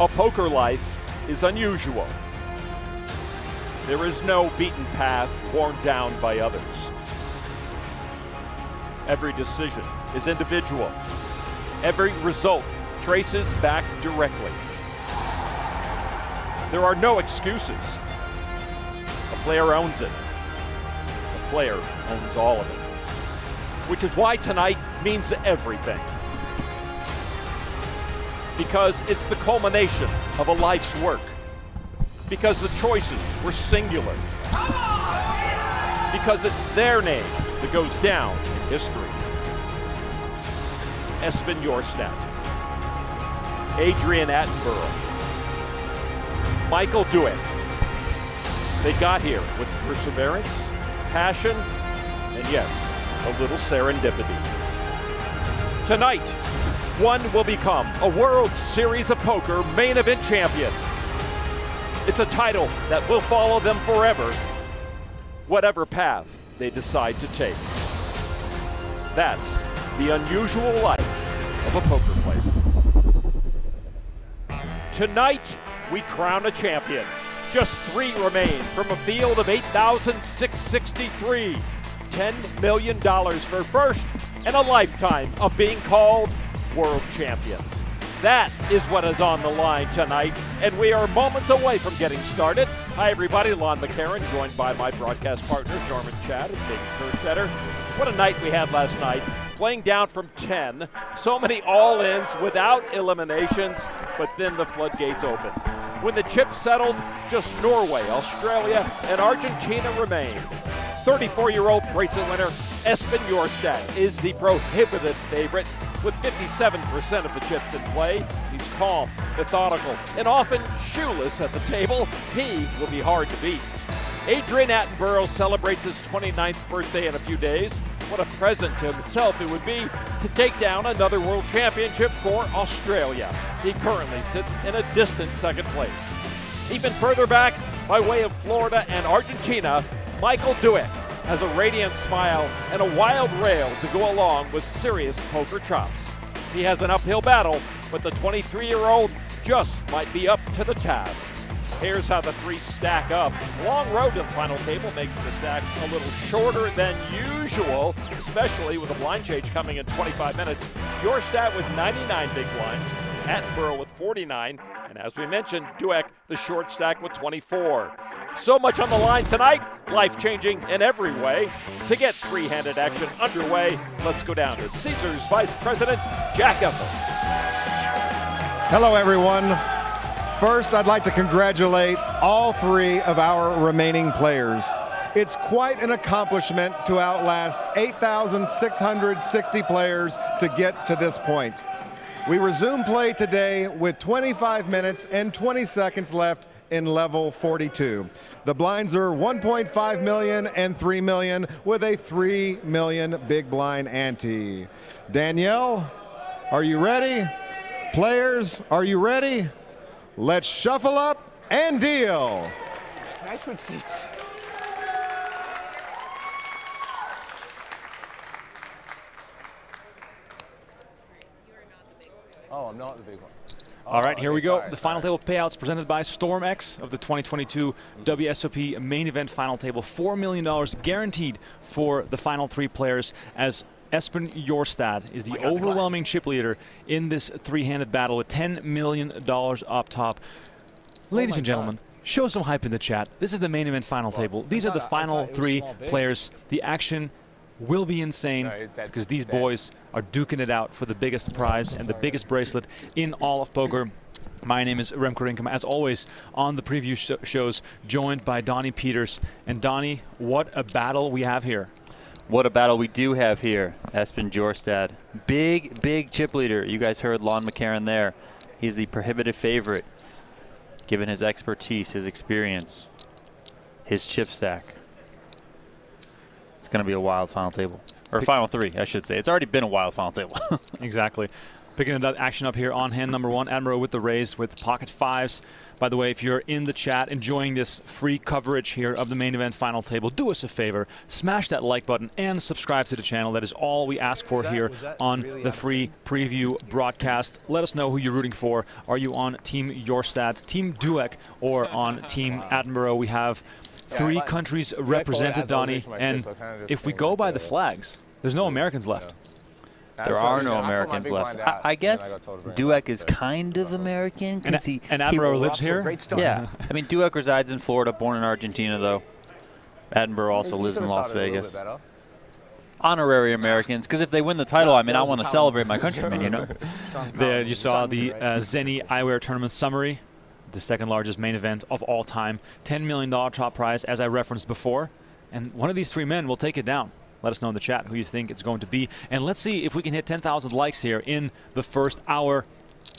A poker life is unusual. There is no beaten path worn down by others. Every decision is individual. Every result traces back directly. There are no excuses. A player owns it. A player owns all of it. Which is why tonight means everything. Because it's the culmination of a life's work. Because the choices were singular. Because it's their name that goes down in history. Espen Jorstad, Adrian Attenborough, Michael Duek. They got here with perseverance, passion, and yes, a little serendipity. Tonight, one will become a World Series of Poker main event champion. It's a title that will follow them forever, whatever path they decide to take. That's the unusual life of a poker player. Tonight, we crown a champion. Just three remain from a field of 8,663. $10 million for first and a lifetime of being called world champion. That is what is on the line tonight, and we are moments away from getting started. Hi, everybody. Lon McEachern, joined by my broadcast partners, Norman Chad and David Kerstetter. What a night we had last night. Playing down from 10, so many all ins without eliminations, but then the floodgates opened. When the chip settled, just Norway, Australia, and Argentina remained. 34 year old bracelet winner Espen Jorstad is the prohibitive favorite with 57% of the chips in play. He's calm, methodical, and often shoeless at the table. He will be hard to beat. Adrian Attenborough celebrates his 29th birthday in a few days. What a present to himself it would be to take down another world championship for Australia. He currently sits in a distant second place. Even further back, by way of Florida and Argentina, Michael Duek has a radiant smile and a wild rail to go along with serious poker chops. He has an uphill battle, but the 23 year old just might be up to the task. Here's how the three stack up. Long road to the final table makes the stacks a little shorter than usual, especially with a blind change coming in 25 minutes. Jorstad with 99 big blinds, Attenborough with 49, and as we mentioned, Duek the short stack with 24. So much on the line tonight, life changing in every way. To get three handed action underway, let's go down to Caesars Vice President Jack Effel. Hello, everyone. First, I'd like to congratulate all three of our remaining players. It's quite an accomplishment to outlast 8,660 players to get to this point. We resume play today with 25 minutes and 20 seconds left in level 42. The blinds are 1.5 million and 3 million with a 3 million big blind ante. Danielle, are you ready? Players, are you ready? Let's shuffle up and deal. Nice I switch seats? Oh, I'm not the big one. All right, here okay, we go. sorry, the final sorry. table payouts presented by StormX of the 2022 WSOP main event final table. $4 million guaranteed for the final three players as Espen Jorstad is the overwhelming chip leader in this three-handed battle with $10 million up top. Oh Ladies my and gentlemen, show some hype in the chat. This is the main event final table. These are the final thought it was three players. The action will be insane No, because these that- boys are duking it out for the biggest prize and the biggest bracelet in all of poker. My name is Remko Rinkema, as always, on the preview sh- shows, joined by Donnie Peters. And Donnie, what a battle we have here. What a battle we do have here, Espen Jorstad. Big, big chip leader. You guys heard Lon McEachern there. He's the prohibitive favorite, given his expertise, his experience, his chip stack. It's going to be a wild final table. Or final three, I should say. It's already been a wild final table. Exactly. Picking up action up here on hand number one, Adrian with the raise with pocket fives. By the way, if you're in the chat enjoying this free coverage here of the main event final table, do us a favor, smash that like button and subscribe to the channel. That is all we ask for that- here on really the free preview broadcast. Let us know who you're rooting for. Are you on Team Jorstad, Team Duek, or on Team Adrian? We have three countries represented, as Donnie, and shit, so I kinda just if we go by the- the flags, there's no Americans left. There are no Americans left. I, I guess Duek is kind of American because he and he Attenborough was- lives here. Yeah, I mean Duek resides in Florida, born in Argentina though. Attenborough also lives in Las Vegas. Honorary Americans, because if they win the title, I mean I want to celebrate my countrymen, you know. There you saw the uh, Zenni Eyewear Tournament summary, the second largest main event of all time. $10 million top prize, as I referenced before. And one of these three men will take it down. Let us know in the chat who you think it's going to be. And let's see if we can hit 10,000 likes here in the first hour.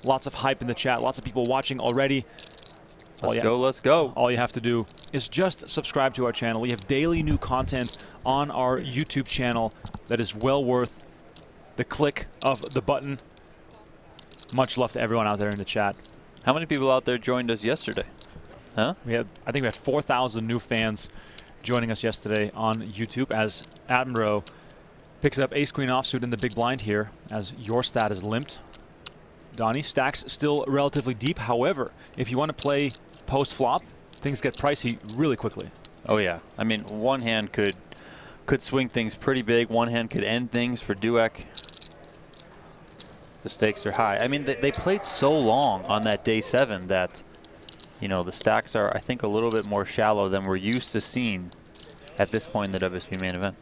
Lots of hype in the chat, lots of people watching already. Let's go, let's go. all you have to do is just subscribe to our channel. We have daily new content on our YouTube channel that is well worth the click of the button. Much love to everyone out there in the chat. How many people out there joined us yesterday? Huh? We had, I think we had 4,000 new fans joining us yesterday on YouTube as Attenborough picks up ace queen offsuit in the big blind here as Jorstad is limped. Donnie stacks still relatively deep. However, if you want to play post flop, things get pricey really quickly. Oh yeah. I mean, one hand could could swing things pretty big. One hand could end things for Duek. The stakes are high. I mean, they, they played so long on that day seven that, you know, the stacks are, I think, a little bit more shallow than we're used to seeing at this point in the WSOP main event.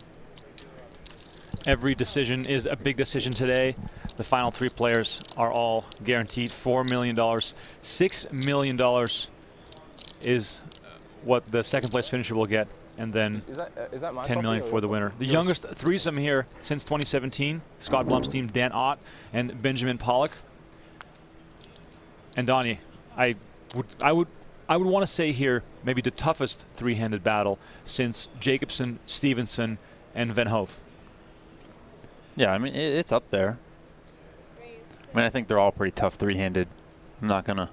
Every decision is a big decision today. The final three players are all guaranteed $4 million. $6 million is what the second place finisher will get, and then Is that, uh, is that my 10 million for the winner. The youngest threesome here since 2017, Scott Blumstein, Dan Ott and Benjamin Pollak. And Donnie, I would I would I would want to say here maybe the toughest three-handed battle since Jacobson, Stephensen, and Van Hove. Yeah, I mean, it, it's up there. I mean, I think they're all pretty tough three-handed. I'm not going to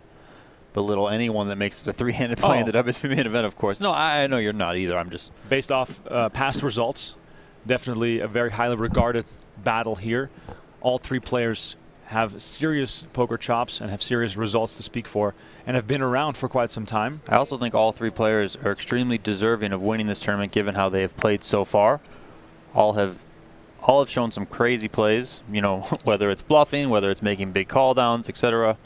belittle anyone that makes it a three-handed play in Oh. the WSOP main event, of course. No, I, I know you're not either. I'm just Based off uh, past results, definitely a very highly regarded battle here. All three players have serious poker chops and have serious results to speak for, and have been around for quite some time. I also think all three players are extremely deserving of winning this tournament given how they have played so far. All have all have shown some crazy plays, you know, whether it's bluffing, whether it's making big call downs, etc.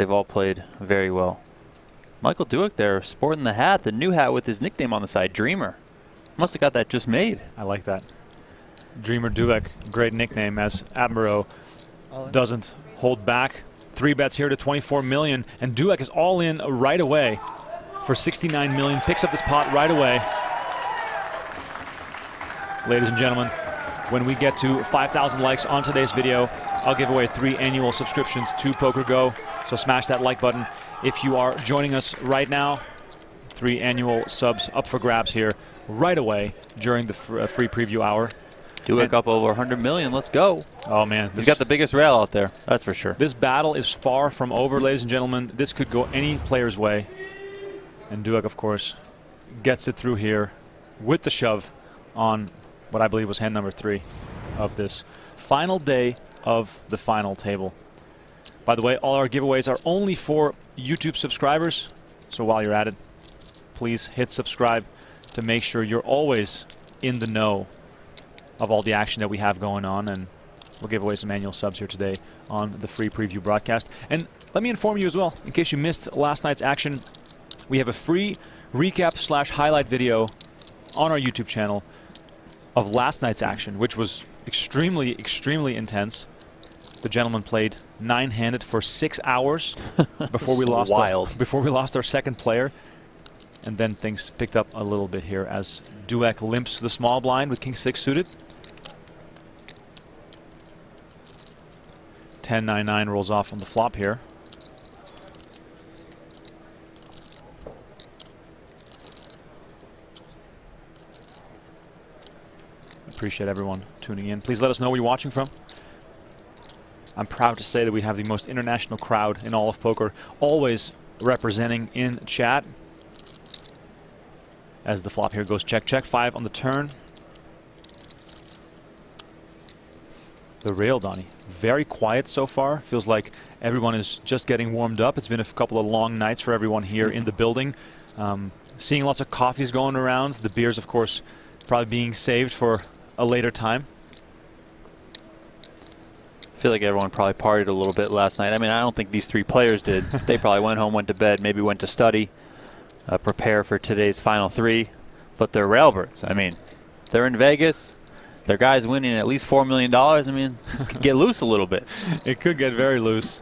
They've all played very well. Michael Duek there sporting the hat, the new hat with his nickname on the side, Dreamer. Must have got that just made. I like that. Dreamer Duek, great nickname as Adrian doesn't hold back. Three bets here to 24 million, and Duek is all in right away for 69 million. Picks up this pot right away. Ladies and gentlemen, when we get to 5,000 likes on today's video, I'll give away three annual subscriptions to PokerGo. So smash that like button. If you are joining us right now, three annual subs up for grabs here right away during the fr- uh, free preview hour. Duek And- up over 100 million. Let's go. Oh man, He's got the biggest rail out there. That's for sure. this battle is far from over, ladies and gentlemen. This could go any player's way, and Duek, of course, gets it through here with the shove on what I believe was hand number three of this final day of the final table. By the way, all our giveaways are only for YouTube subscribers, so while you're at it, please hit subscribe to make sure you're always in the know of all the action that we have going on and we'll give away some annual subs here today on the free preview broadcast and let me inform you as well in case you missed last night's action we have a free recap slash highlight video on our youtube channel of last night's action which was extremely extremely intense the gentleman played nine-handed for six hours before we lost our- wild. before we lost our second player and then things picked up a little bit here as Duek limps the small blind with king six suited 10-9-9 rolls off on the flop here. Appreciate everyone tuning in. Please let us know where you're watching from. I'm proud to say that we have the most international crowd in all of poker. Always representing in chat. As the flop here goes check, check. Five on the turn. The rail, Donnie. Very quiet so far. Feels like everyone is just getting warmed up. It's been a couple of long nights for everyone here in the building. Um, seeing lots of coffees going around. The beers, of course, probably being saved for a later time. I feel like everyone probably partied a little bit last night. I mean, I don't think these three players did. they probably went home, went to bed, maybe went to study, uh, prepare for today's final three. But they're railbirds. I mean, they're in Vegas. Their guys winning at least $4 million. I mean, it could get loose a little bit. It could get very loose.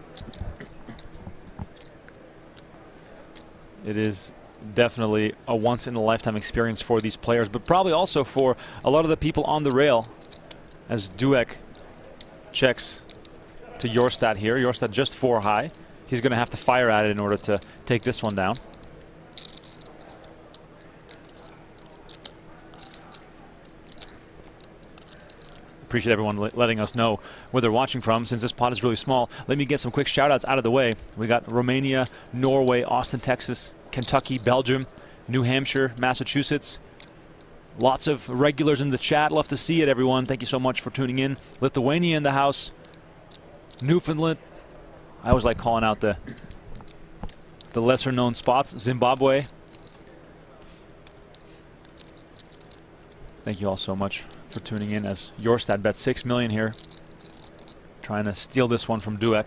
It is definitely a once-in-a-lifetime experience for these players, but probably also for a lot of the people on the rail as Duek checks to Jorstad here. Jorstad just four high. He's going to have to fire at it in order to take this one down. Appreciate everyone letting us know where they're watching from. Since this pot is really small, let me get some quick shout outs out of the way. We got Romania, Norway, Austin, Texas, Kentucky, Belgium, New Hampshire, Massachusetts. Lots of regulars in the chat. Love to see it, everyone. Thank you so much for tuning in. Lithuania in the house. Newfoundland. I always like calling out the the lesser known spots. Zimbabwe. Thank you all so much for tuning in as Jorstad bet 6 million here. Trying to steal this one from Duek.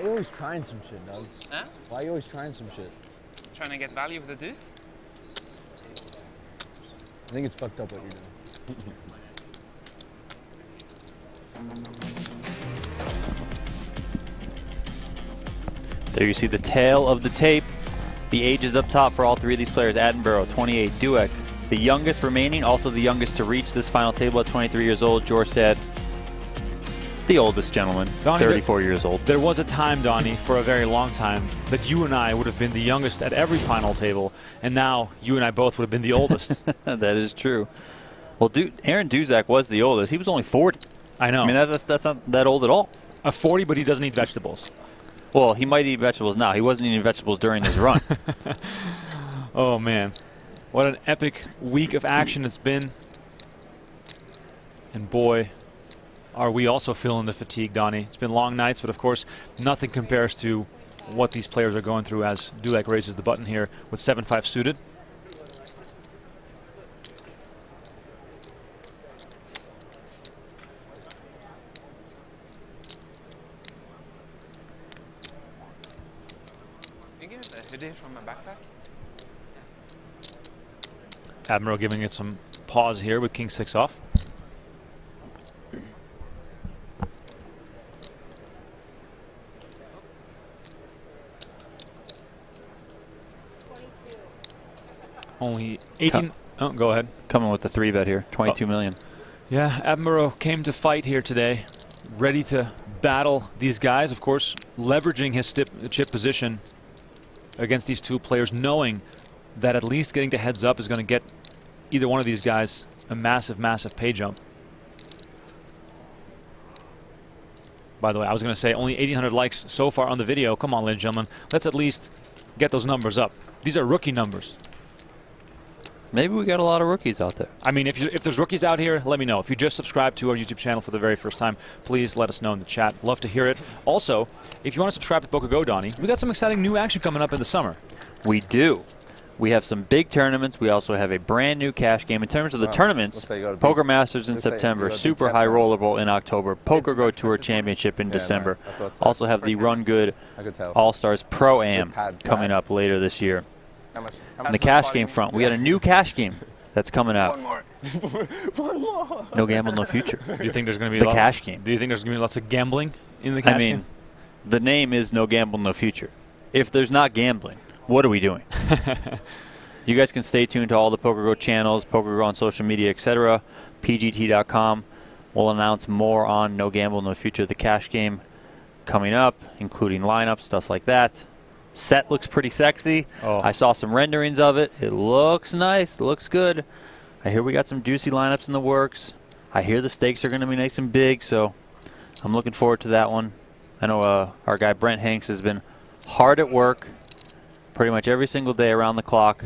Why are you always trying some shit, Doug? Huh? Why are you always trying some shit? Trying to get value with the deuce? I think it's fucked up what you're doing. There you see the tail of the tape. The ages up top for all three of these players. Attenborough, 28. Duek, the youngest remaining, also the youngest to reach this final table at 23 years old. Jorstad, the oldest gentleman, Donnie, 34 years old. There was a time, Donnie, for a very long time, that you and I would have been the youngest at every final table, and now you and I both would have been the oldest. that is true. Well, Du Aaron Duczak was the oldest. He was only 40. I know. I mean, that's, that's not that old at all. A 40, but he doesn't eat vegetables. Well, he might eat vegetables now. He wasn't eating vegetables during his run. oh, man. What an epic week of action it's been. And boy, are we also feeling the fatigue, Donnie. It's been long nights, but of course, nothing compares to what these players are going through as Duek raises the button here with 7-5 suited. hoodie from my backpack? Adrian giving it some pause here with King 6 off. Only 18. oh, go ahead. Coming with the three bet here, oh. twenty-two oh. million. Yeah, Adrian came to fight here today, ready to battle these guys. Of course, leveraging his chip position against these two players, knowing that at least getting to heads up is going to get either one of these guys a massive, massive pay jump. By the way, I was going to say only 1,800 likes so far on the video. Come on, ladies and gentlemen. Let's at least get those numbers up. These are rookie numbers. Maybe we got a lot of rookies out there. I mean, if, you, if there's rookies out here, let me know. If you just subscribed to our YouTube channel for the very first time, please let us know in the chat. Love to hear it. Also, if you want to subscribe to PokerGo, Donnie, we got some exciting new action coming up in the summer. We do. We have some big tournaments. We also have a brand new cash game. In terms of the tournaments, Poker Masters in September, Super High Roller Bowl in October, Poker Go Tour Championship in yeah, December. Nice. Also have the Run Good All Stars Pro Am coming up later this year. How much? How On the cash game front, we got a new cash game that's coming out. One more. One more. No gamble, no future. Do you think there's going to be the cash game? Do you think there's going to be lots of gambling in the cash game? I mean, game? the name is No Gamble, No Future. If there's not gambling, what are we doing? you guys can stay tuned to all the PokerGo channels, PokerGo on social media, etc. PGT.com. We'll announce more on No Gamble, No Future, the cash game coming up, including lineups, stuff like that. Set looks pretty sexy. Oh. I saw some renderings of it. It looks nice. Looks good. I hear we got some juicy lineups in the works. I hear the stakes are going to be nice and big, so I'm looking forward to that one. I know uh, our guy Brent Hanks has been hard at work pretty much every single day around the clock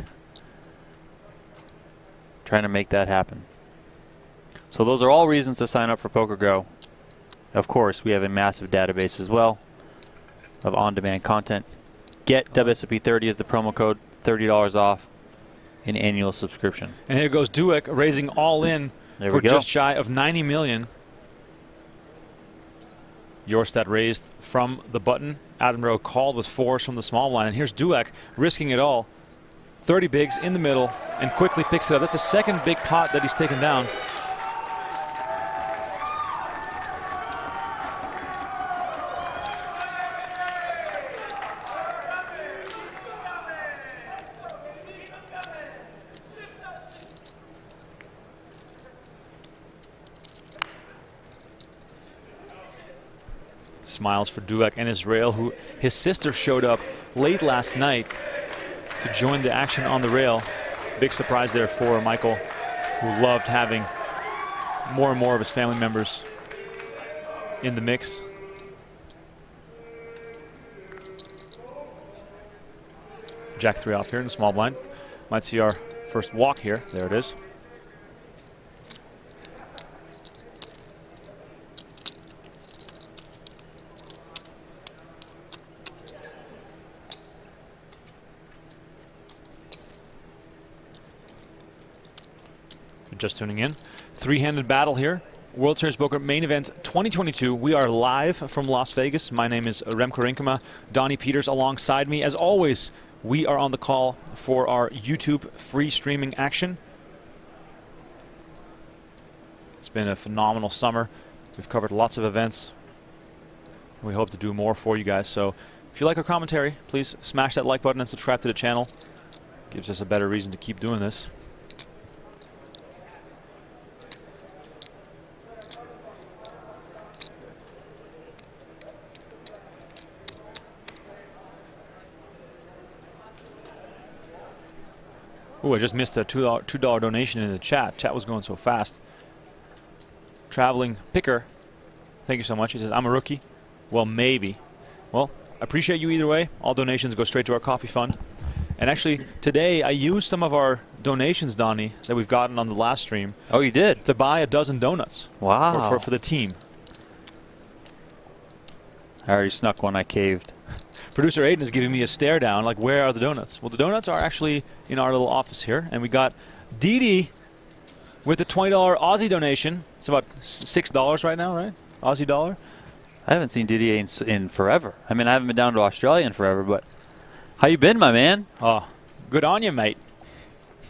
trying to make that happen. So those are all reasons to sign up for PokerGo. Of course, we have a massive database as well of on-demand content. Get WSOP30 as the promo code, $30 off an annual subscription. And here goes Duek raising all in There for just shy of 90 million. Jorstad raised from the button. Attenborough called with fours from the small line. And here's Duek risking it all. 30 bigs in the middle and quickly picks it up. That's the second big pot that he's taken down. Smiles for Duek and Israel, who his sister showed up late last night to join the action on the rail. Big surprise there for Michael, who loved having more and more of his family members in the mix. Jack three off here in the small blind. Might see our first walk here. There it is. You're just tuning in. Three-handed battle here. World Series Poker Main Event 2022. We are live from Las Vegas. My name is Remko Rinkema. Donnie Peters alongside me. As always, we are on the call for our YouTube free streaming action. It's been a phenomenal summer. We've covered lots of events. We hope to do more for you guys. So if you like our commentary, please smash that like button and subscribe to the channel. Gives us a better reason to keep doing this. Ooh, I just missed a $2, $2 donation in the chat. Chat was going so fast. Traveling Picker, thank you so much. He says, I'm a rookie. Well, maybe. Well, I appreciate you either way. All donations go straight to our coffee fund. And actually, today I used some of our donations, Donnie, that we've gotten on the last stream Oh, you did? to buy a dozen donuts Wow. for, for, for the team. I already snuck one. I caved. Producer Aiden is giving me a stare down, like, where are the donuts? Well, the donuts are actually in our little office here, and we got Dee Dee with a $20 Aussie donation. It's about $6 right now, right? Aussie dollar. I haven't seen Didier in, in forever. I mean, I haven't been down to Australia in forever, but how you been, my man? Oh, good on you, mate.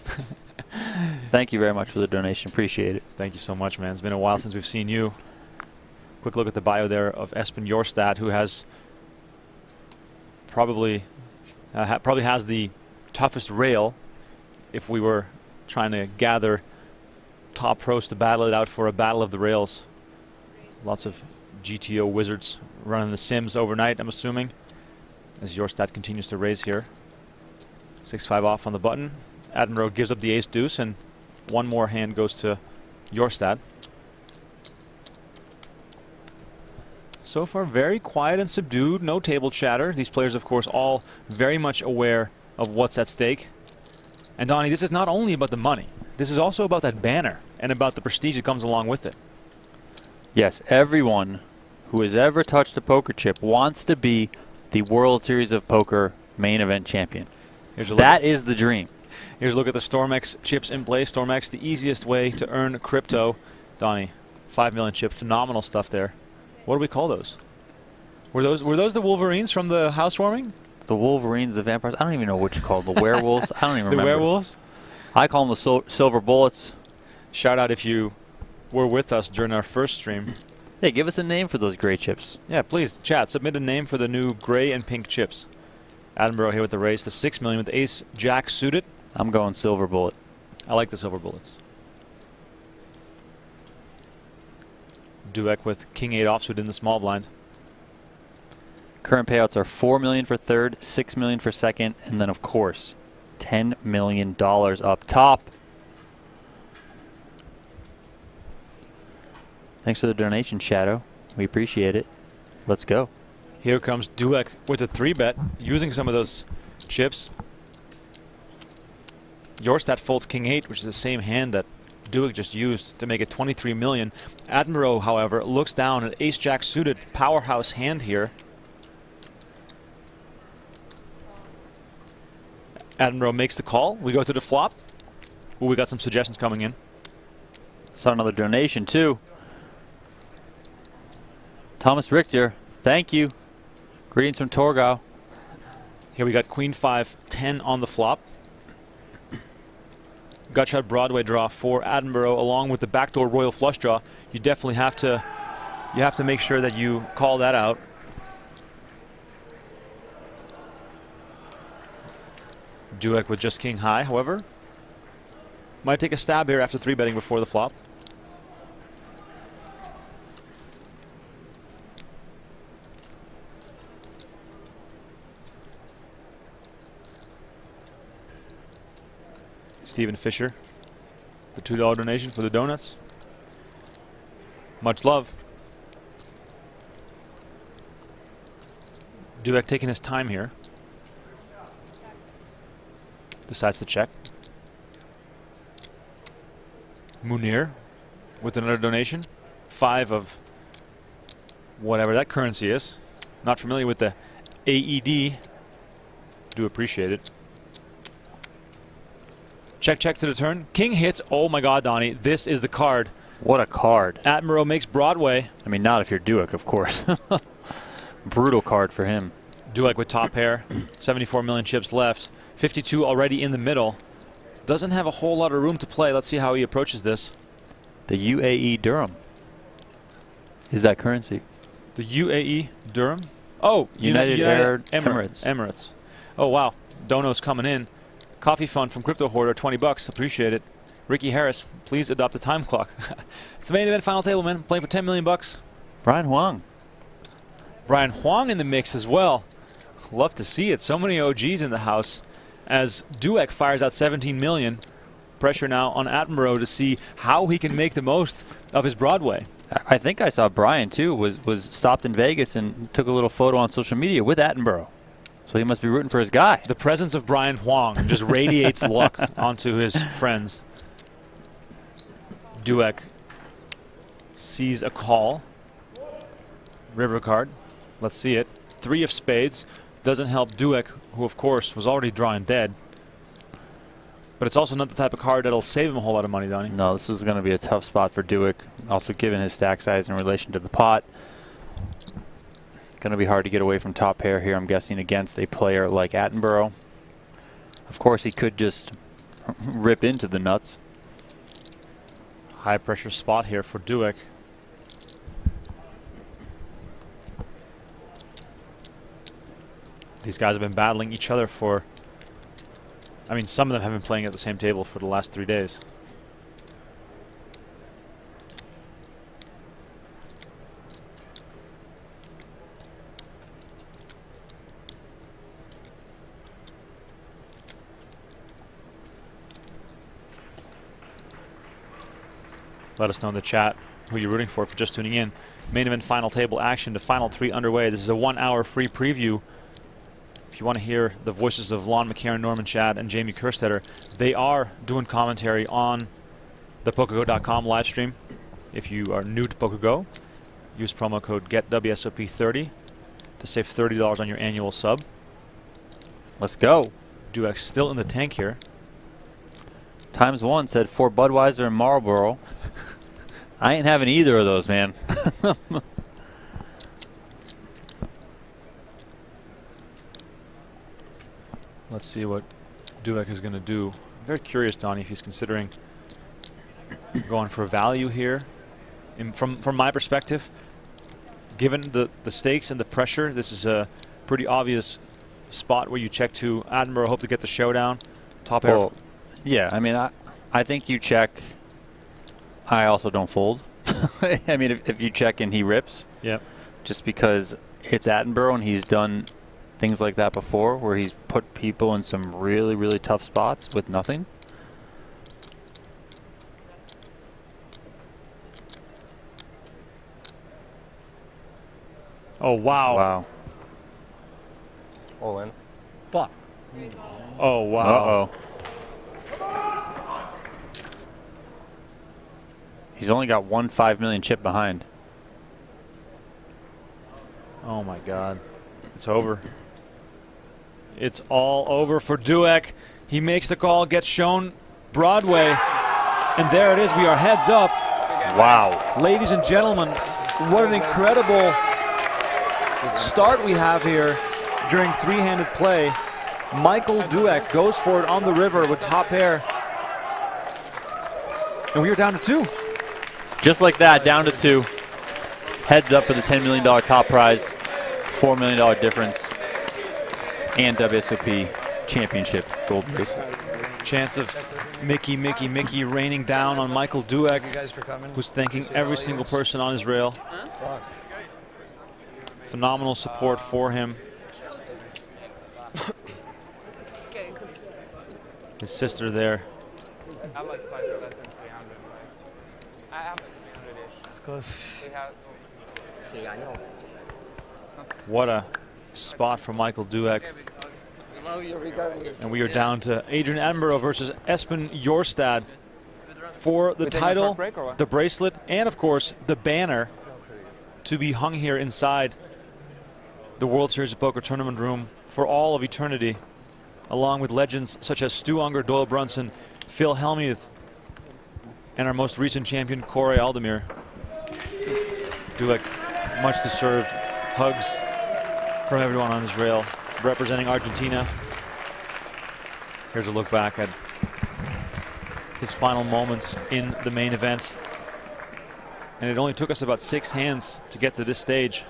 Thank you very much for the donation. Appreciate it. Thank you so much, man. It's been a while since we've seen you. Quick look at the bio there of Espen Jorstad, who has probably uh, ha- probably has the toughest rail. If we were trying to gather top pros to battle it out for a battle of the rails, lots of GTO wizards running the Sims overnight. I'm assuming as Jorstad continues to raise here. Six five off on the button. Adrian gives up the ace deuce and one more hand goes to Jorstad. So far, very quiet and subdued. No table chatter. These players, of course, all very much aware of what's at stake. And Donnie, this is not only about the money. This is also about that banner and about the prestige that comes along with it. Yes, everyone who has ever touched a poker chip wants to be the World Series of Poker main event champion. Here's a look That is the dream. Here's a look at the StormX chips in play. StormX, the easiest way to earn crypto. Donnie, five million chip, phenomenal stuff there. What do we call those? Were those were those the Wolverines from the housewarming? The Wolverines, the vampires. I don't even know what you call them. the werewolves. I don't even The remember. The werewolves. I call them the sil- silver bullets. Shout out if you were with us during our first stream. Hey, give us a name for those gray chips. Yeah, please chat. Submit a name for the new gray and pink chips. Attenborough here with the race. The six million with ace jack suited. I'm going silver bullet. I like the silver bullets. Duek with king eight offsuit in the small blind. Current payouts are four million for third, six million for second, and then of course, ten million dollars up top. Thanks for the donation, Shadow. We appreciate it. Let's go. Here comes Duek with a three bet, using some of those chips. Jorstad folds king eight, which is the same hand that Duek just used to make it 23 million. Adrian, however, looks down at ace jack suited powerhouse hand here. Adrian makes the call. We go to the flop. Ooh, we got some suggestions coming in. Saw another donation too. Thomas Richter, thank you. Greetings from Torgau. Here we got queen five, 10 on the flop. Gutshot Broadway draw for Attenborough along with the backdoor royal flush draw. You definitely have to you have to make sure that you call that out. Duek with just king high, however. Might take a stab here after three betting before the flop. Stephen Fisher, the $2 donation for the donuts. Much love. Duek taking his time here. Decides to check. Munir with another donation. Five of whatever that currency is. Not familiar with the AED. Do appreciate it. Check, check to the turn. King hits. Oh my god, Donnie. This is the card. What a card. Attenborough makes Broadway. I mean, not if you're Duek, of course. Brutal card for him. Duek with top pair. 74 million chips left. 52 already in the middle. Doesn't have a whole lot of room to play. Let's see how he approaches this. The UAE dirham. Is that currency? The UAE dirham? Oh, United Arab Emirates. Emirates. Oh, wow. Dono's coming in. Coffee fund from Crypto Hoarder, 20 bucks. Appreciate it. Ricky Harris, please adopt a time clock. it's the main event final table, man. Playing for 10 million bucks. Brian Huang. Brian Huang in the mix as well. Love to see it. So many OGs in the house. As Duek fires out 17 million. Pressure now on Attenborough to see how he can make the most of his Broadway. I think I saw Brian too. Was was stopped in Vegas and took a little photo on social media with Attenborough. So he must be rooting for his guy. The presence of Brian Huang just radiates luck onto his friends. Duek sees a call. River card. Let's see it. Three of spades. Doesn't help Duek, who of course was already drawing dead. But it's also not the type of card that'll save him a whole lot of money, Donnie. No, this is going to be a tough spot for Duek. Also, given his stack size in relation to the pot. Going to be hard to get away from top pair here, I'm guessing, against a player like Attenborough. Of course, he could just rip into the nuts. High pressure spot here for Duek. These guys have been battling each other for. I mean, some of them have been playing at the same table for the last three days. Let us know in the chat who you're rooting for for just tuning in. Main event final table action to final three underway. This is a one hour free preview. If you want to hear the voices of Lon McEachern, Norman Chad, and Jamie Kerstetter, they are doing commentary on the PokerGo.com live stream. If you are new to PokerGo, use promo code GetWSOP30 to save $30 on your annual sub. Let's go. Duek still in the tank here. Times one said for Budweiser and Marlboro. I ain't having either of those, man. Let's see what Duek is going to do. I'm very curious, Donnie, if he's considering going for value here. In, from from my perspective, given the, the stakes and the pressure, this is a pretty obvious spot where you check to Attenborough, hope to get the showdown. Top air. Well, yeah, I mean, I, I think you check. I also don't fold. I mean, if, if you check and he rips, Yep. just because it's Attenborough, and he's done things like that before, where he's put people in some really, really tough spots with nothing. Oh, wow. Wow. All in. Fuck. Oh, wow. Uh-oh. He's only got one five million chip behind. Oh, my God. It's over. It's all over for Duek. He makes the call, gets shown Broadway. And there it is. We are heads up. Wow. Ladies and gentlemen, what an incredible start we have here during three-handed play. Michael Duek goes for it on the river with top air. And we are down to two. Just like that, down to two. Heads up for the $10 million top prize, $4 million difference, and WSOP championship gold bracelet. Chance of Mickey, Mickey, Mickey raining down on Michael Duek, who's thanking every single person on his rail. Phenomenal support for him. His sister there. I like slightly 300. I have 300-ish. It's close. See, I know. What a spot for Michael Duek. And we are down to Adrian Attenborough versus Espen Jorstad for the We taking a title, short break or what? the bracelet, and of course the banner to be hung here inside the World Series of Poker tournament room for all of eternity, along with legends such as Stu Ungar, Doyle Brunson, Phil Hellmuth, and our most recent champion, Koray Aldemir. Duek, much deserved hugs from everyone on his rail, representing Argentina. Here's a look back at his final moments in the main event. And it only took us about six hands to get to this stage.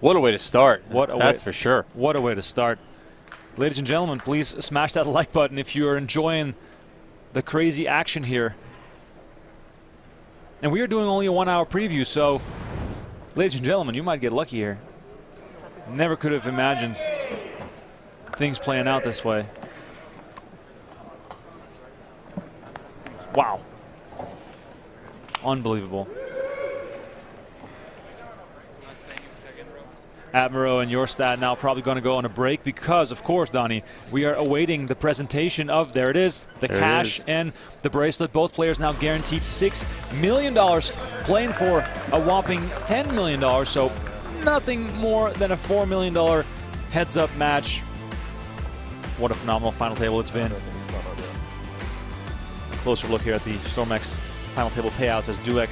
What a way to start. What a That's way- for sure. What a way to start. Ladies and gentlemen, please smash that like button if you are enjoying the crazy action here. And we are doing only a one hour preview, so ladies and gentlemen, you might get lucky here. Never could have imagined things playing out this way. Wow. Unbelievable. Admiral and Jorstad now probably going to go on a break because, of course, Donnie, we are awaiting the presentation of, there it is, the There cash is. and the bracelet. Both players now guaranteed $6 million, playing for a whopping $10 million, so nothing more than a $4 million heads up match. What a phenomenal final table it's been. Closer look here at the StormX final table payouts as Duek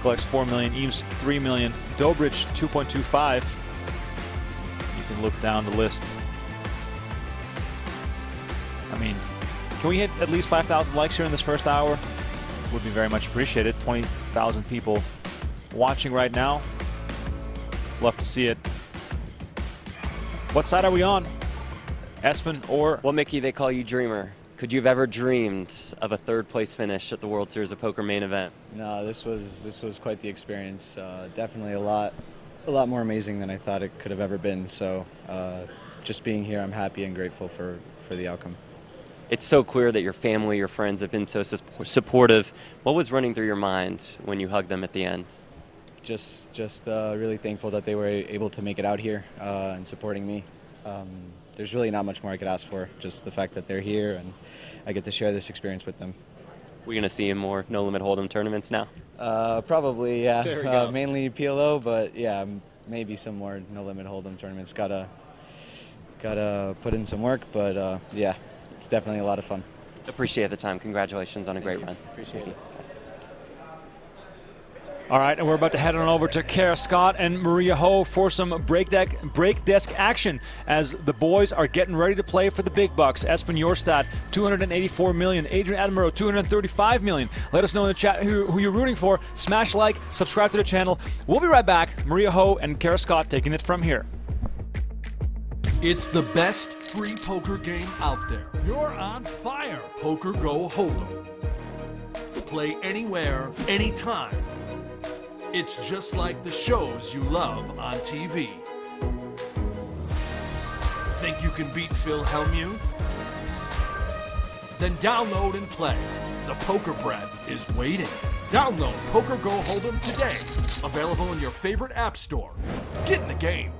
collects 4 million, Eames 3 million, Dobric 2.25. You can look down the list. I mean, can we hit at least 5,000 likes here in this first hour? Would be very much appreciated. 20,000 people watching right now. Love to see it. What side are we on? Espen or Well, Mickey, they call you Dreamer. Could you have ever dreamed of a third place finish at the World Series of Poker main event? No, this was this was quite the experience. Uh, definitely a lot, a lot more amazing than I thought it could have ever been. So, uh, just being here, I'm happy and grateful for for the outcome. It's so clear that your family, your friends have been so sus- supportive. What was running through your mind when you hugged them at the end? Just just uh, really thankful that they were able to make it out here uh, and supporting me. Um, there's really not much more I could ask for. Just the fact that they're here and I get to share this experience with them. We're going to see you in more no limit hold'em tournaments now. Uh, probably, yeah. There we Uh, mainly PLO, but yeah, maybe some more no limit hold'em tournaments. Gotta gotta put in some work, but uh, yeah, it's definitely a lot of fun. Appreciate the time. Congratulations on a great run. Appreciate it. All right, and we're about to head on over to Kara Scott and Maria Ho for some break deck break desk action as the boys are getting ready to play for the big bucks. Espen Jorstad, 284 million. Adrian Admiral, 235 million. Let us know in the chat who, who you're rooting for. Smash like, subscribe to the channel. We'll be right back. Maria Ho and Kara Scott taking it from here. It's the best free poker game out there. You're on fire. Poker Go Hold'em. Play anywhere, anytime. It's just like the shows you love on TV. Think you can beat Phil Hellmuth? Then download and play. The Poker Bread is waiting. Download Poker Go Hold'em today. Available in your favorite app store. Get in the game.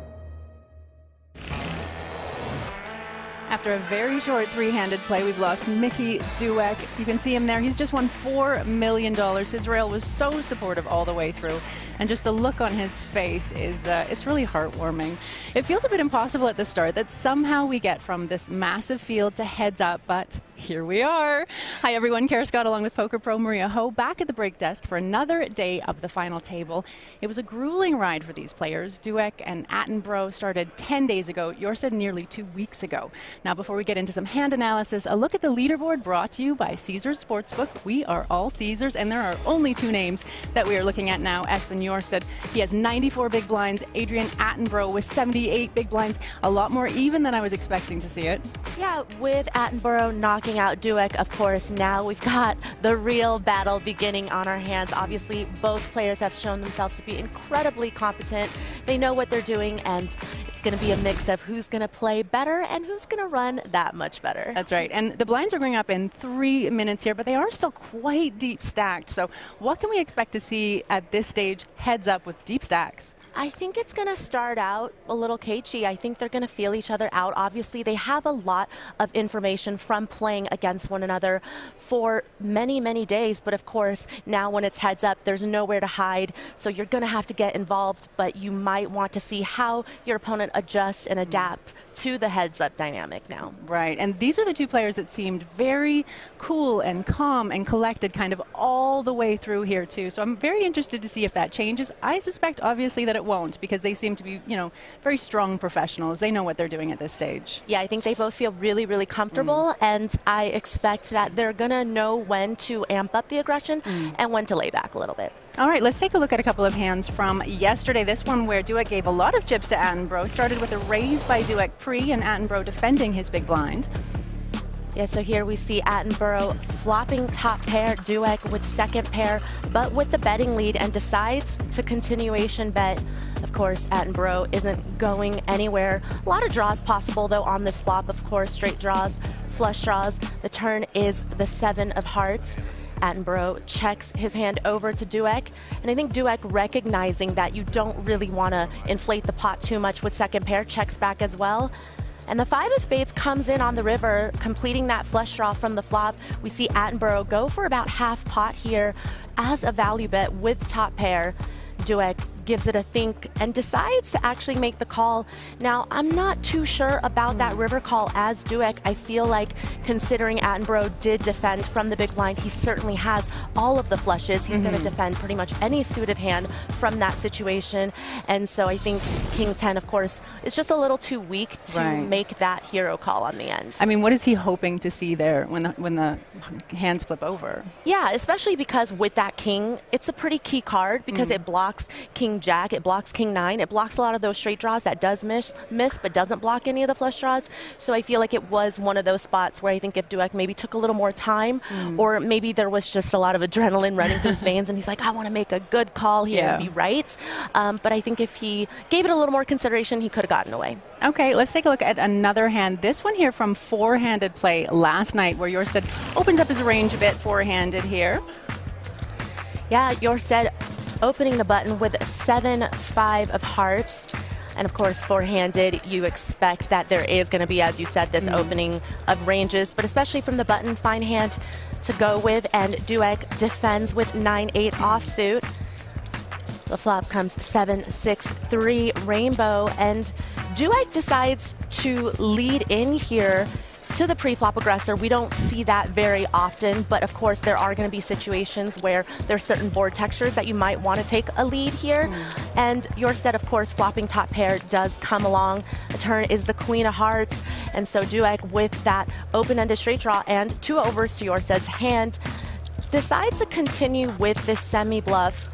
After a very short three-handed play, we've lost Mickey Duek. You can see him there. He's just won $4 million. Israel was so supportive all the way through. And just the look on his face is, uh, it's really heartwarming. It feels a bit impossible at the start that somehow we get from this massive field to heads up, but here we are. Hi, everyone. Kara Scott along with Poker Pro Maria Ho back at the break desk for another day of the final table. It was a grueling ride for these players. Duek and Attenborough started 10 days ago. Jorstad nearly two weeks ago. Now, before we get into some hand analysis, a look at the leaderboard brought to you by Caesars Sportsbook. We are all Caesars, and there are only two names that we are looking at now. Espen Jorstad, he has 94 big blinds. Adrian Attenborough with 78 big blinds. A lot more even than I was expecting to see it. Yeah, with Attenborough knocking out Duek, of course, now we've got the real battle beginning on our hands. Obviously, both players have shown themselves to be incredibly competent. They know what they're doing, and it's going to be a mix of who's going to play better and who's going to run that much better. That's right. And the blinds are going up in three minutes here, but they are still quite deep stacked. So, what can we expect to see at this stage heads up with deep stacks? I think it's going to start out a little cagey. I think they're going to feel each other out. Obviously, they have a lot of information from playing against one another for many, many days. But of course, now when it's heads up, there's nowhere to hide. So you're going to have to get involved, but you might want to see how your opponent adjusts and adapt to the heads up dynamic now. Right. And these are the two players that seemed very cool and calm and collected kind of all the way through here, too. So I'm very interested to see if that changes. I suspect, obviously, that it won't because they seem to be, you know, very strong professionals. They know what they're doing at this stage. Yeah, I think they both feel really, really comfortable, mm. and I expect that they're going to know when to amp up the aggression mm. and when to lay back a little bit. All right, let's take a look at a couple of hands from yesterday. This one where Duek gave a lot of chips to Attenborough. Started with a raise by Duek pre and Attenborough defending his big blind. Yeah, so here we see Attenborough flopping top pair, Duek with second pair, but with the betting lead and decides to continuation bet. Of course, Attenborough isn't going anywhere. A lot of draws possible, though, on this flop. Of course, straight draws, flush draws. The turn is the seven of hearts. Attenborough checks his hand over to Duek, and I think Duek recognizing that you don't really want to inflate the pot too much with second pair, checks back as well. And the five of spades comes in on the river, completing that flush draw from the flop. We see Attenborough go for about half pot here as a value bet with top pair. Duek gives it a think and decides to actually make the call. Now, I'm not too sure about that river call as Duek. I feel like considering Attenborough did defend from the big blind, he certainly has all of the flushes. He's mm -hmm. going to defend pretty much any suited hand from that situation. And so I think King 10, of course, is just a little too weak to right. make that hero call on the end. I mean, what is he hoping to see there when the, when the hands flip over? Yeah, especially because with that king, it's a pretty key card because mm. it blocks King jack, it blocks king nine. It blocks a lot of those straight draws that does miss, miss but doesn't block any of the flush draws. So I feel like it was one of those spots where I think if Duek maybe took a little more time mm. or maybe there was just a lot of adrenaline running through his veins and he's like, I want to make a good call here yeah. and be right. Um, but I think if he gave it a little more consideration, he could have gotten away. Okay, let's take a look at another hand. This one here from four-handed play last night where Jorstad opens up his range a bit four-handed here. Yeah, Jorstad opening the button with 7-5 of hearts. And of course, four-handed, you expect that there is going to be, as you said, this mm. opening of ranges, but especially from the button, fine hand to go with, and Duek defends with 9-8 offsuit. The flop comes 7-6-3 rainbow, and Duek decides to lead in here to the pre-flop aggressor. We don't see that very often, but of course there are going to be situations where there's certain board textures that you might want to take a lead here. Mm. And set, of course, flopping top pair does come along. The turn is the queen of hearts, and so Duek with that open-ended straight draw and two overs to Jorstad's hand decides to continue with this semi-bluff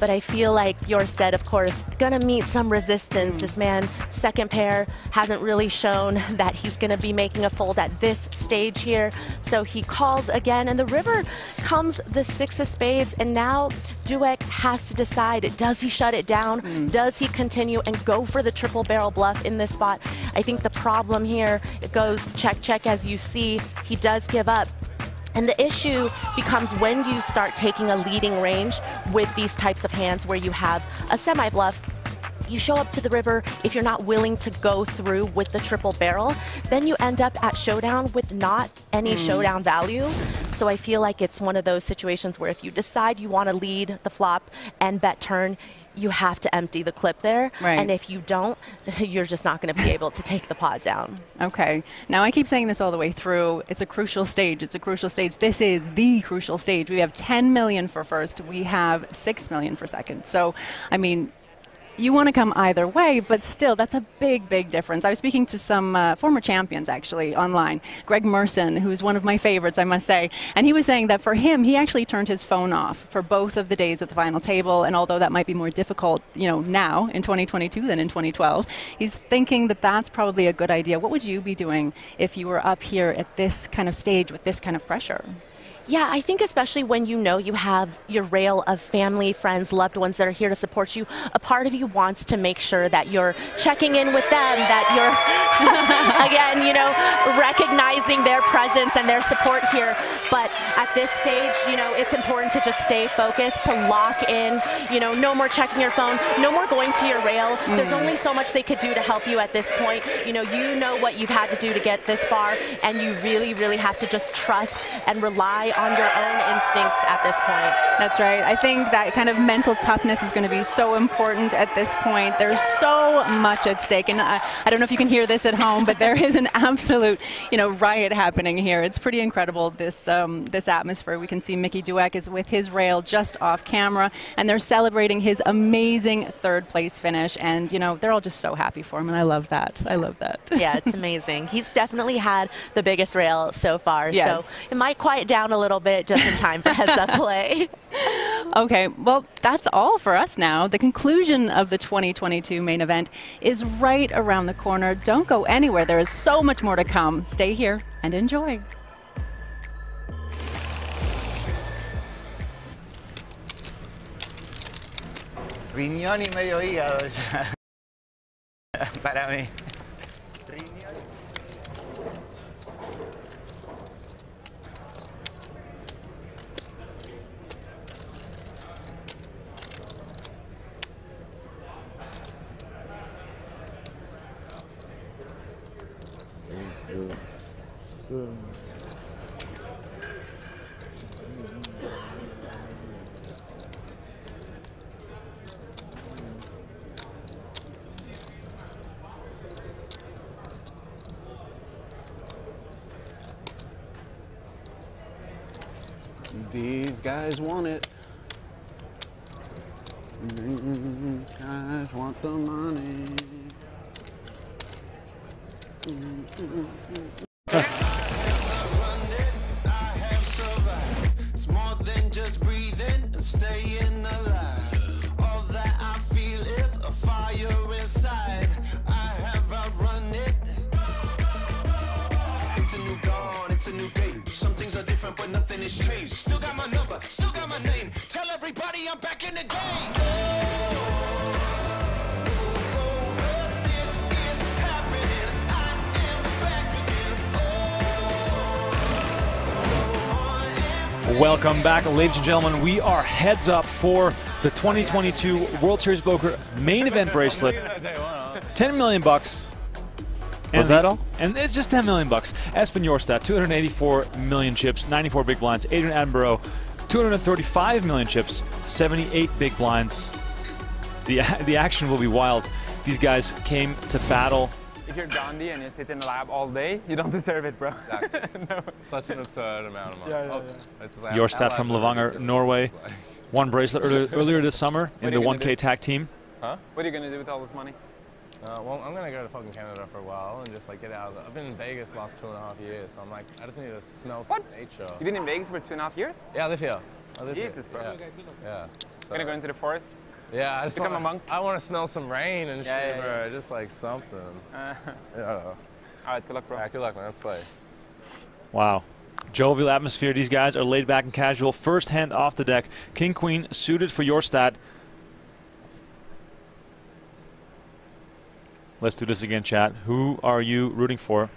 but I feel like Jorstad, of course, gonna meet some resistance. This man, second pair, hasn't really shown that he's gonna be making a fold at this stage here. So he calls again, and the river comes the six of spades, and now Duek has to decide, does he shut it down? Mm. Does he continue and go for the triple barrel bluff in this spot? I think the problem here, it goes check, check as you see. He does give up. And the issue becomes when you start taking a leading range with these types of hands where you have a semi You show up to the river, if you're not willing to go through with the triple barrel, then you end up at showdown with not any Mm. showdown value. So I feel like it's one of those situations where if you decide you want to lead the flop and bet turn, you have to empty the clip there. Right. And if you don't, you're just not going to be able to take the pot down. Okay. Now I keep saying this all the way through. It's a crucial stage. It's a crucial stage. This is the crucial stage. We have 10 million for first. We have 6 million for second. So, I mean, you want to come either way, but still, that's a big, big difference. I was speaking to some uh, former champions actually online. Greg Merson, who's one of my favorites, I must say, and he was saying that for him, he actually turned his phone off for both of the days of the final table. And although that might be more difficult, you know, now in 2022 than in 2012, he's thinking that that's probably a good idea. What would you be doing if you were up here at this kind of stage with this kind of pressure? Yeah, I think especially when you know you have your rail of family, friends, loved ones that are here to support you, a part of you wants to make sure that you're checking in with them, that you're, again, you know, recognizing their presence and their support here. But at this stage, you know, it's important to just stay focused, to lock in, you know, no more checking your phone, no more going to your rail. There's Mm. only so much they could do to help you at this point. You know, you know what you've had to do to get this far, and you really, really have to just trust and rely on your own instincts at this point. That's right. I think that kind of mental toughness is going to be so important at this point. There's so much at stake, and I, I don't know if you can hear this at home, but there is an absolute, you know, riot happening here. It's pretty incredible this um, this atmosphere. We can see Mickey Duek is with his rail just off camera, and they're celebrating his amazing third place finish. And you know, they're all just so happy for him, and I love that. I love that. yeah, it's amazing. He's definitely had the biggest rail so far, Yes. so it might quiet down a little bit just in time for heads up play. Okay, well, that's all for us now. The conclusion of the 2022 main event is right around the corner. Don't go anywhere. There is so much more to come. Stay here and enjoy. Riñón y medio hígado. para mí. These guys want it. Welcome back, ladies and gentlemen. We are heads up for the 2022 World Series Poker main event bracelet. 10 million bucks. Was that all? And it's just 10 million bucks. Espen Jorstad, 284 million chips, 94 big blinds. Adrian Attenborough, 235 million chips, 78 big blinds. The, the action will be wild. These guys came to battle. If you're Gandhi and you sit in the lab all day, you don't deserve it, bro. no. Such an absurd amount of money. Yeah, yeah, Oh, yeah. it's like- Jorstad from Levanger, Norway. One bracelet earlier, earlier this summer in the 1K do? tag team. Huh? What are you gonna do with all this money? Uh, well, I'm gonna go to fucking Canada for a while and just like get out. of the, I've been in Vegas the last two and a half years, so I'm like, I just need to smell some nature. You've been in Vegas for two and a half years? Yeah, I live here. I live Jesus, here. bro. Yeah. yeah. So. Gonna go into the forest? Yeah, I just Become wanna, a monk? I want to smell some rain and Yeah, shit, yeah, bro. yeah. Just like something. Uh, Yeah. all right, good luck, bro. Yeah, good luck, man. Let's play. Wow. Jovial atmosphere. These guys are laid back and casual. First hand off the deck. King Queen suited for Jorstad. Let's do this again, chat. Who are you rooting for?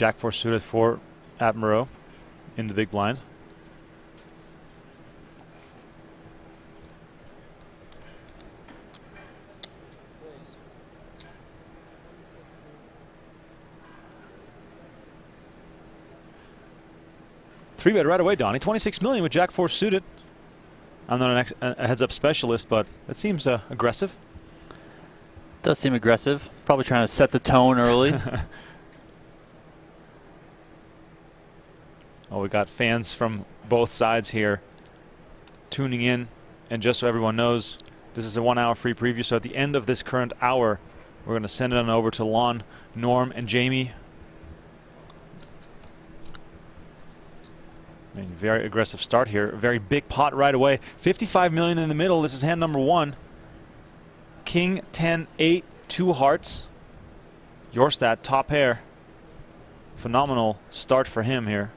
Jack 4 suited for Admiral in the big blind. Three bet right away, Donnie. 26 million with Jack 4 suited. I'm not an ex- a heads up specialist, but it seems uh, aggressive. Does seem aggressive. Probably trying to set the tone early. Oh, we got fans from both sides here tuning in. And just so everyone knows, this is a one hour free preview. So at the end of this current hour, we're going to send it on over to Lon, Norm, and Jamie. Mean, very aggressive start here. Very big pot right away. 55 million in the middle. This is hand number one. King 10 8, two hearts. Jorstad, top pair. Phenomenal start for him here.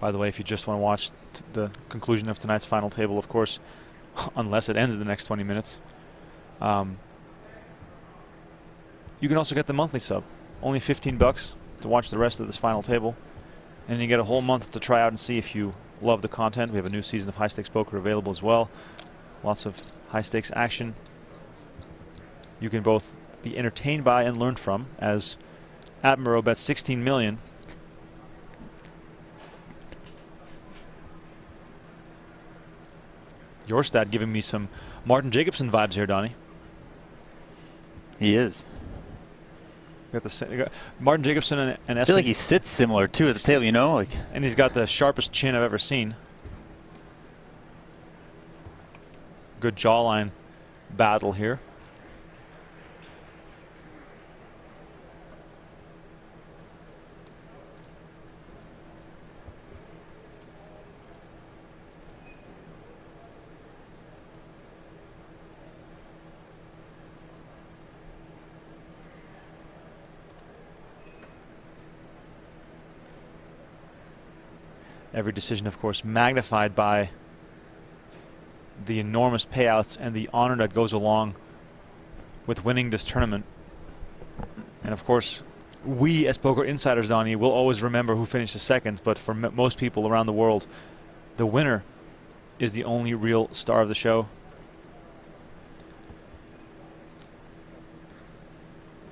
By the way, if you just want to watch the conclusion of tonight's final table, of course, unless it ends in the next 20 minutes, um, you can also get the monthly sub. Only 15 bucks to watch the rest of this final table. And you get a whole month to try out and see if you love the content. We have a new season of high stakes poker available as well. Lots of high stakes action. You can both be entertained by and learn from as Admiral bets 16 million. Jorstad giving me some Martin Jacobson vibes here, Donnie. He is. Got the got Martin Jacobson and, and I feel like he sits similar too at the table, you know? Like and he's got the sharpest chin I've ever seen. Good jawline battle here. Every decision, of course, magnified by the enormous payouts and the honor that goes along with winning this tournament. And of course, we as poker insiders, Donnie, will always remember who finished second. But for most people around the world, the winner is the only real star of the show.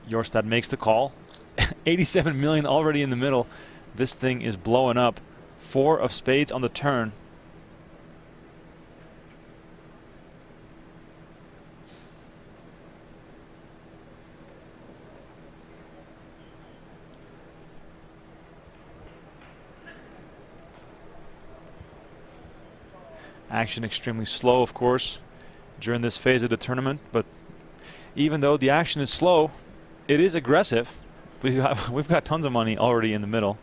Jorstad makes the call. 87 million already in the middle. This thing is blowing up. Four of spades on the turn. Action extremely slow, of course, during this phase of the tournament. But even though the action is slow, it is aggressive. We've got, we've got tons of money already in the middle.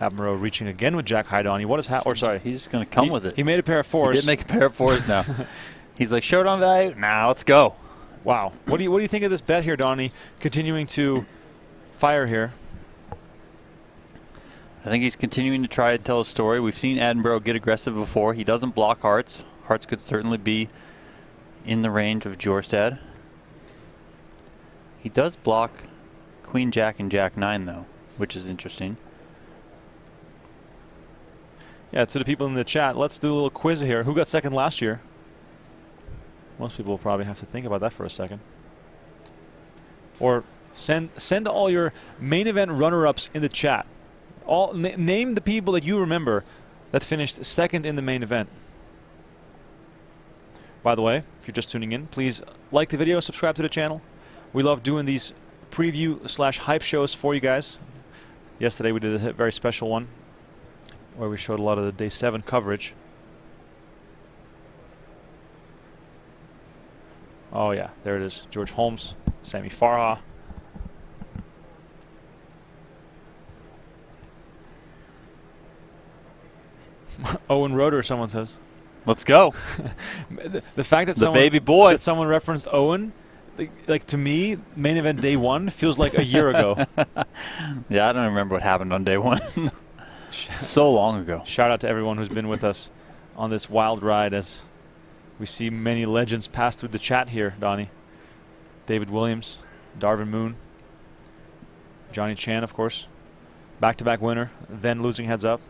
Admiral reaching again with Jack Hyde on. What is ha- or sorry, he's just gonna come He- with it. He made a pair of fours. He did make a pair of fours now. He's like showdown value. Now let's go. Wow. What do you what do you think of this bet here, Donnie? Continuing to fire here. I think he's continuing to try to tell a story. We've seen Attenborough get aggressive before. He doesn't block hearts. Hearts could certainly be in the range of Jorstad. He does block Queen Jack and Jack 9 though, which is interesting. Yeah, to the people in the chat, let's do a little quiz here. Who got second last year? Most people will probably have to think about that for a second. Or send send all your main event runner-ups in the chat. All na- name the people that you remember that finished second in the main event. By the way, if you're just tuning in, please like the video, subscribe to the channel. We love doing these preview slash hype shows for you guys. Yesterday we did a very special one where we showed a lot of the day seven coverage. Oh yeah, there it is. George Holmes, Sammy Farha. Owen Roeder, someone says. Let's go. the, the fact that The someone, baby boy. that someone referenced Owen, like, like to me, main event day one feels like a year ago. Yeah, I don't remember what happened on day one. So long ago. Shout out to everyone who's been with us on this wild ride as we see many legends pass through the chat here, Donnie. David Williams, Darvin Moon, Johnny Chan, of course. Back to back winner, then losing heads up.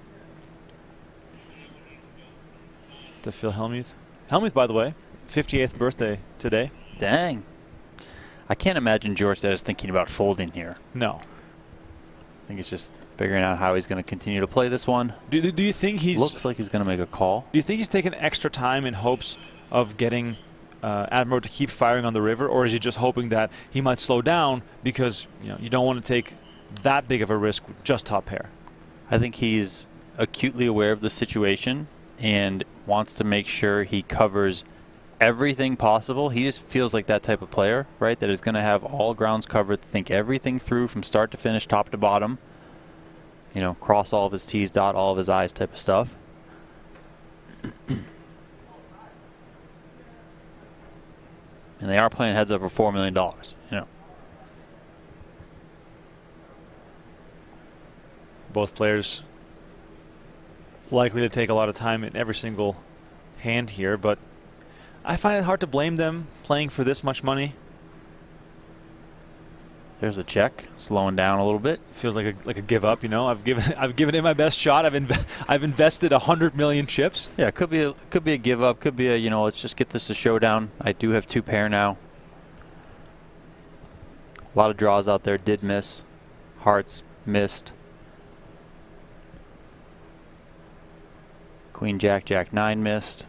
To Phil Hellmuth. Hellmuth, by the way, 58th birthday today. Dang. I can't imagine George is thinking about folding here. No. I think it's just figuring out how he's going to continue to play this one. Do, do, you think he's. Looks like he's going to make a call. Do you think he's taking extra time in hopes of getting uh, Admiral to keep firing on the river, or is he just hoping that he might slow down because you know you don't want to take that big of a risk with just top pair? I think he's acutely aware of the situation and wants to make sure he covers everything possible. He just feels like that type of player, right? That is going to have all grounds covered, think everything through from start to finish, top to bottom. You know, cross all of his T's, dot all of his I's type of stuff. and they are playing heads up for $4 million, you know. Both players likely to take a lot of time in every single hand here, but I find it hard to blame them playing for this much money. There's a check, slowing down a little bit. Feels like a like a give up, you know. I've given I've given it my best shot. I've inv- I've invested a hundred million chips. Yeah, it could be a, could be a give up. Could be a you know let's just get this to showdown. I do have two pair now. A lot of draws out there did miss. Hearts missed. Queen Jack Jack nine missed.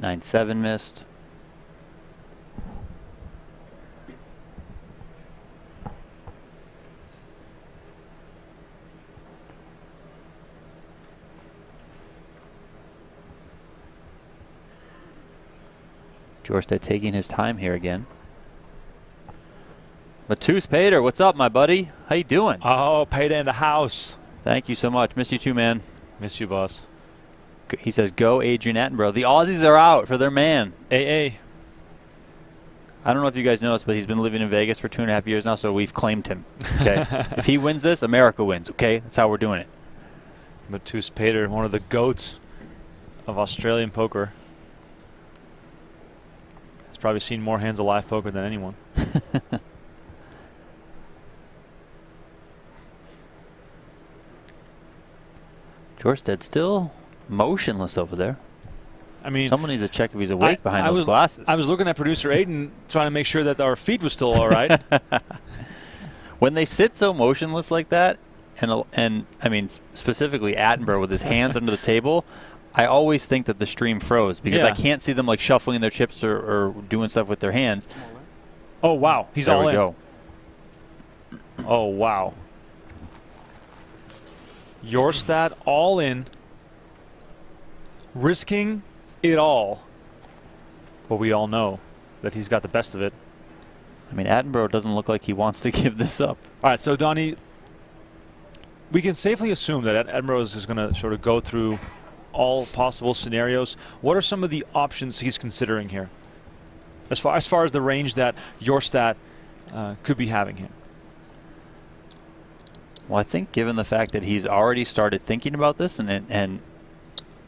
Nine seven missed. Jorstad taking his time here again. Matus Pater, what's up, my buddy? How you doing? Oh, Pater in the house. Thank you so much. Miss you too, man. Miss you, boss. He says, "Go Adrian Attenborough." The Aussies are out for their man. AA. I don't know if you guys noticed, but he's been living in Vegas for two and a half years now, so we've claimed him. Okay, if he wins this, America wins. Okay, that's how we're doing it. Matus Pater, one of the goats of Australian poker. He's probably seen more hands of live poker than anyone. Jorstad still motionless over there. I mean, someone needs to check if he's awake I- behind I those was, glasses. I was looking at producer Aiden trying to make sure that our feed was still all right. when they sit so motionless like that, and and I mean specifically Attenborough with his hands under the table, I always think that the stream froze because I can't see them like shuffling their chips or, or doing stuff with their hands. oh wow, he's there all we in. go. Oh wow. Jorstad all in, risking it all. But we all know that he's got the best of it. I mean, Attenborough doesn't look like he wants to give this up. All right, so Donnie, we can safely assume that Ed- Attenborough is going to sort of go through all possible scenarios. What are some of the options he's considering here, as far as far as the range that Jorstad uh, could be having him? Well, I think given the fact that he's already started thinking about this and and-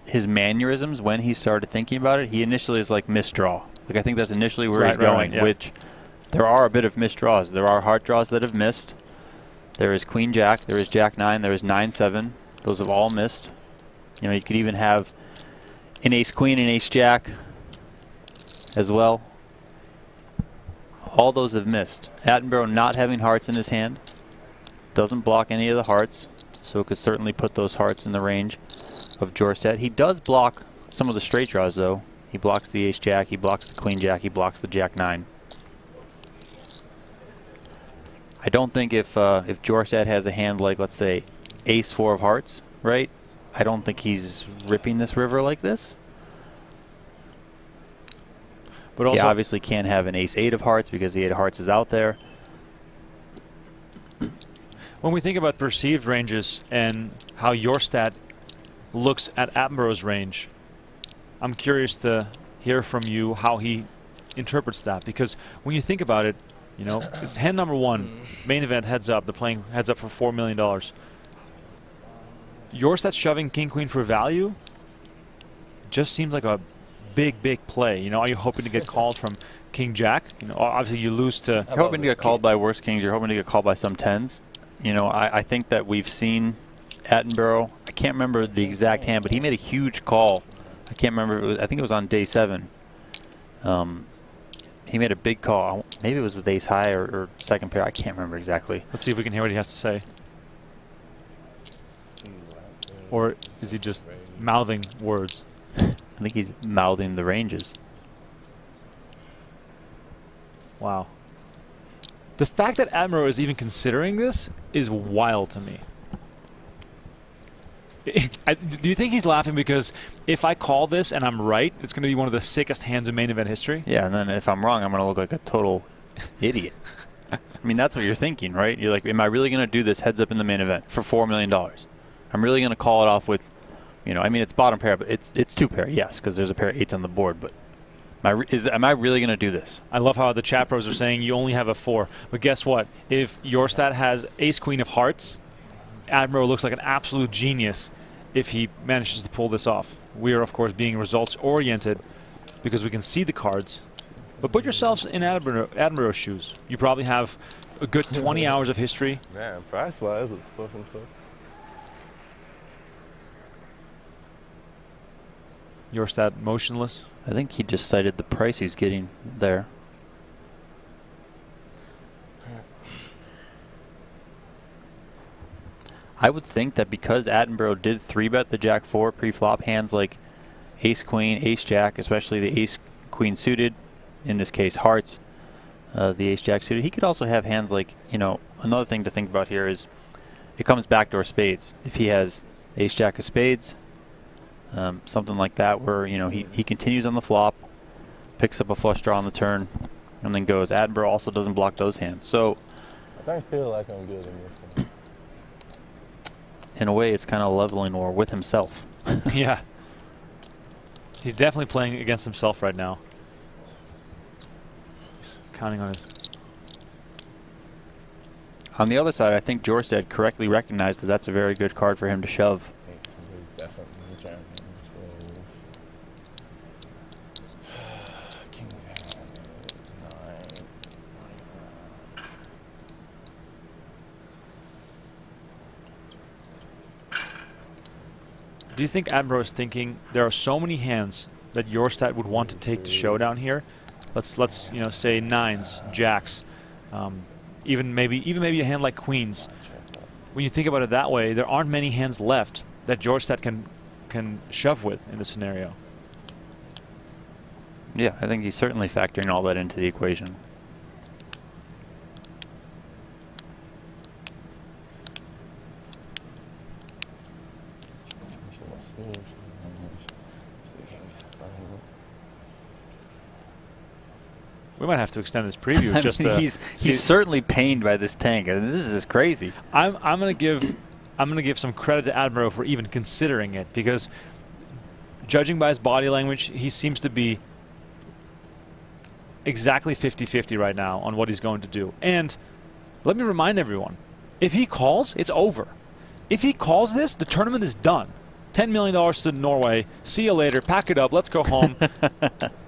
his mannerisms when he started thinking about it, he initially is like misdraw. Like I think that's initially where he's Right, right, going, right, yeah. which there are a bit of misdraws. There are heart draws that have missed. There is Queen Jack, there is Jack 9, there is 9 7. Those have all missed. You know, you could even have an Ace Queen and Ace Jack as well. All those have missed. Attenborough not having hearts in his hand doesn't block any of the hearts, so it could certainly put those hearts in the range of Jorstad. He does block some of the straight draws, though. He blocks the Ace Jack, he blocks the Queen Jack, he blocks the Jack 9. I don't think if uh, if Jorstad has a hand like, let's say, ace four of hearts, right? I don't think he's ripping this river like this. But also, he obviously can't have an ace eight of hearts because the eight of hearts is out there. When we think about perceived ranges and how Jorstad looks at Attenborough's range, I'm curious to hear from you how he interprets that. Because when you think about it, you know, it's hand number one, mm. main event heads up. They're playing heads up for $4 million. Jorstad shoving king queen for value just seems like a big, big play. You know, are you hoping to get called from king jack? You know, obviously you lose to. You're hoping to get called by worse kings. You're hoping to get called by some tens. You know, I, I think that we've seen Attenborough. I can't remember the exact hand, but he made a huge call. I can't remember. It was, I think it was on day seven. Um, he made a big call. Maybe it was with ace high or, or second pair. I can't remember exactly. Let's see if we can hear what he has to say. Or is he just mouthing words? I think he's mouthing the ranges. Wow. The fact that Admiral is even considering this is wild to me. I, do you think he's laughing because if I call this and I'm right, it's going to be one of the sickest hands in main event history? Yeah, and then if I'm wrong, I'm going to look like a total idiot. I mean, that's what you're thinking, right? You're like, am I really going to do this heads up in the main event for $4 million? I'm really going to call it off with, you know, I mean, it's bottom pair, but it's it's two pair, yes, because there's a pair of eights on the board. But am I, is, am I really going to do this? I love how the chat pros are saying you only have a four. But guess what? If Jorstad has ace queen of hearts, Admiral looks like an absolute genius if he manages to pull this off. We are, of course, being results oriented because we can see the cards. But put yourselves in Admiral, Admiral's shoes. You probably have a good 20 hours of history. Man, price wise, it's fucking tough. Jorstad motionless. I think he just cited the price he's getting there. I would think that because Attenborough did three bet the Jack four pre-flop hands like Ace Queen, Ace Jack, especially the Ace Queen suited, in this case hearts, uh, the Ace Jack suited. He could also have hands like you know another thing to think about here is it comes backdoor spades. If he has Ace Jack of spades, um, something like that, where you know he he continues on the flop, picks up a flush draw on the turn, and then goes. Attenborough also doesn't block those hands, so I don't feel like I'm good in this one. in a way, it's kind of leveling war with himself. yeah. He's definitely playing against himself right now. He's counting on his. On the other side, I think Jorstad correctly recognized that that's a very good card for him to shove. He's definitely jamming. So. King ten is nine. Do you think Admiral is thinking there are so many hands that Jorstad would want to take to showdown here? Let's let's you know say nines, jacks, um, even maybe even maybe a hand like queens. When you think about it that way, there aren't many hands left that Jorstad can can shove with in this scenario. Yeah, I think he's certainly factoring all that into the equation. We might have to extend this preview just mean, he's he's certainly pained by this tank. I mean, this is crazy. I'm I'm gonna give I'm gonna give some credit to Admiral for even considering it because judging by his body language, he seems to be exactly 50-50 right now on what he's going to do. And let me remind everyone, if he calls, it's over. If he calls this, the tournament is done. $10 million to Norway. See you later. Pack it up. Let's go home.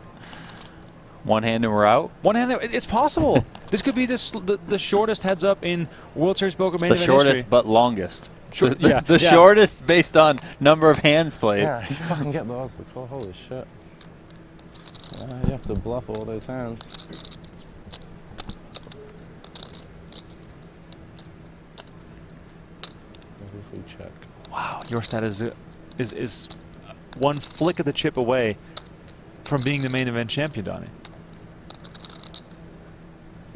One hand and we're out. One hand, it's possible. this could be this, the, the shortest heads up in World Series Poker main The event shortest history. but longest. Sure- the the- yeah, the yeah. shortest based on number of hands played. Yeah, you fucking get the call. Holy shit. Yeah, you have to bluff all those hands. Obviously check. Wow, Jorstad is uh, is is one flick of the chip away from being the main event champion, Donnie.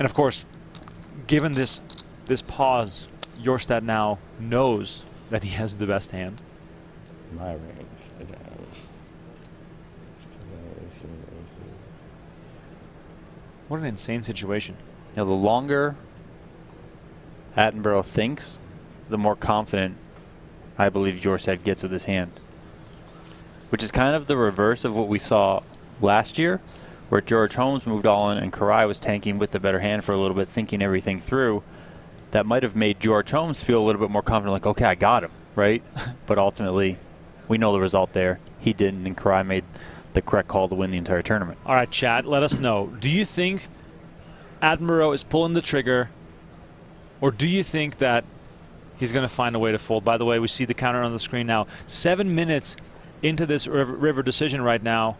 And of course, given this this pause, Jorstad now knows that he has the best hand? My range again. Ace, king of aces. What an insane situation. Now, the longer Attenborough thinks, the more confident I believe Jorstad gets with his hand. Which is kind of the reverse of what we saw last year, where George Holmes moved all in and Koray was tanking with the better hand for a little bit, thinking everything through. That might have made George Holmes feel a little bit more confident, like, okay, I got him, right? but ultimately, we know the result there. He didn't, and Koray made the correct call to win the entire tournament. All right, Chad, let us know. Do you think Attenborough is pulling the trigger, or do you think that he's going to find a way to fold? By the way, we see the counter on the screen now. Seven minutes into this river decision right now,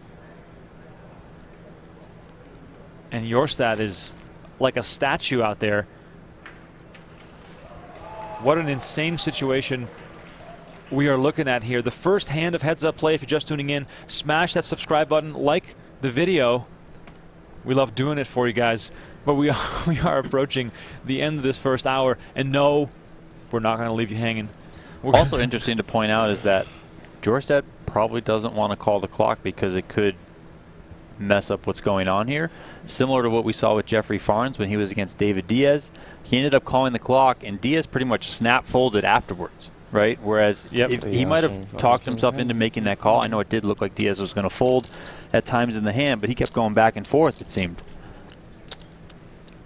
and Jorstad is like a statue out there. What an insane situation we are looking at here. The first hand of heads up play, if you're just tuning in, smash that subscribe button, like the video. We love doing it for you guys. But we are, we are approaching the end of this first hour. And no, we're not going to leave you hanging. We're also interesting to point out is that Jorstad probably doesn't want to call the clock because it could mess up what's going on here. Similar to what we saw with Jeffrey Farnes when he was against David Diaz. He ended up calling the clock, and Diaz pretty much snap folded afterwards, right? Whereas if he might have talked himself into making that call. I know it did look like Diaz was going to fold at times in the hand, but he kept going back and forth, it seemed.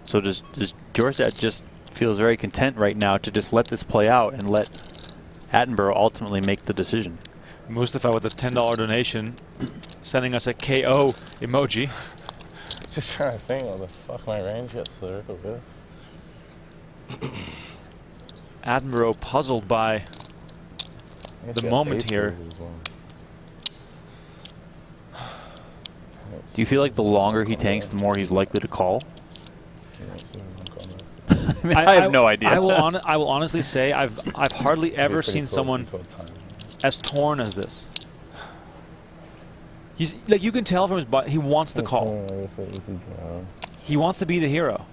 So does, does Jorstad just feels very content right now to just let this play out and let Attenborough ultimately make the decision. Mustafa with a $10 donation, sending us a KO emoji. Just trying to think what the fuck my range gets to the river with. Attenborough puzzled by the moment here. Do you feel like the longer he tanks, the more he's likely to call? I, mean, I, have no idea. I will, hon I will honestly say I've I've hardly ever seen someone as torn as this. He's like you can tell from his butt he wants to call. He wants to be the hero.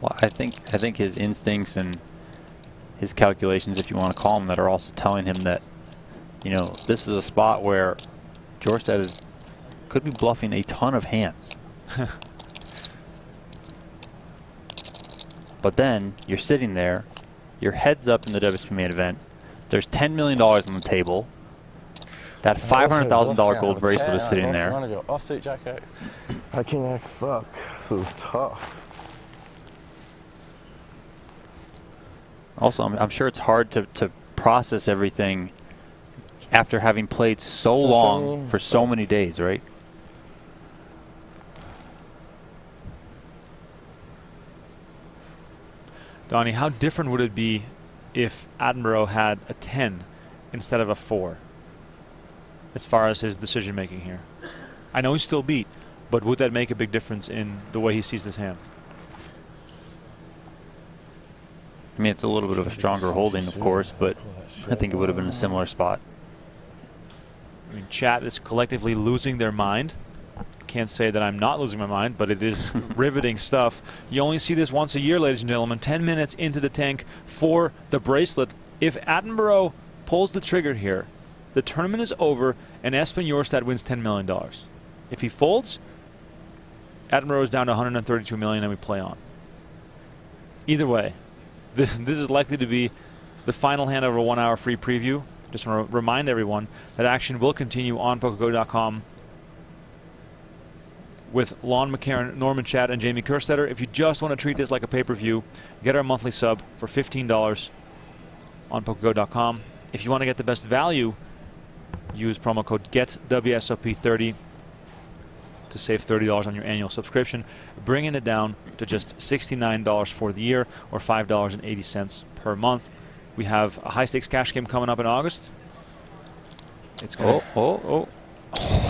Well, I think I think his instincts and his calculations, if you want to call them, that are also telling him that, you know, this is a spot where Jorstad is could be bluffing a ton of hands. but then you're sitting there, your head's up in the WSOP main event. There's $10 million on the table. That $500,000 gold bracelet is sitting I there. want to go offsuit jack X. I king X fuck. This is tough. Also, I'm, I'm sure it's hard to, to process everything after having played so long for so many days, right? Donnie, how different would it be if Attenborough had a 10 instead of a 4 as far as his decision making here? I know he's still beat, but would that make a big difference in the way he sees this hand? I mean, it's a little bit of a stronger holding, of course, but I think it would have been a similar spot. I mean, chat is collectively losing their mind. Can't say that I'm not losing my mind, but it is riveting stuff. You only see this once a year, ladies and gentlemen. 10 minutes into the tank for the bracelet. If Attenborough pulls the trigger here, the tournament is over, and Espen Jorstad wins $10 million. If he folds, Attenborough is down to 132 million, and we play on. Either way, this this is likely to be the final hand of a one-hour free preview. Just want to remind everyone that action will continue on PokerGo.com with Lon McEachern, Norman Chad, and Jamie Kerstetter. If you just want to treat this like a pay-per-view, get our monthly sub for $15 on PokerGo.com. If you want to get the best value, use promo code GETWSOP30 to save $30 on your annual subscription, bringing it down to just $69 for the year or $5.80 per month. We have a high stakes cash game coming up in August. It's going oh oh,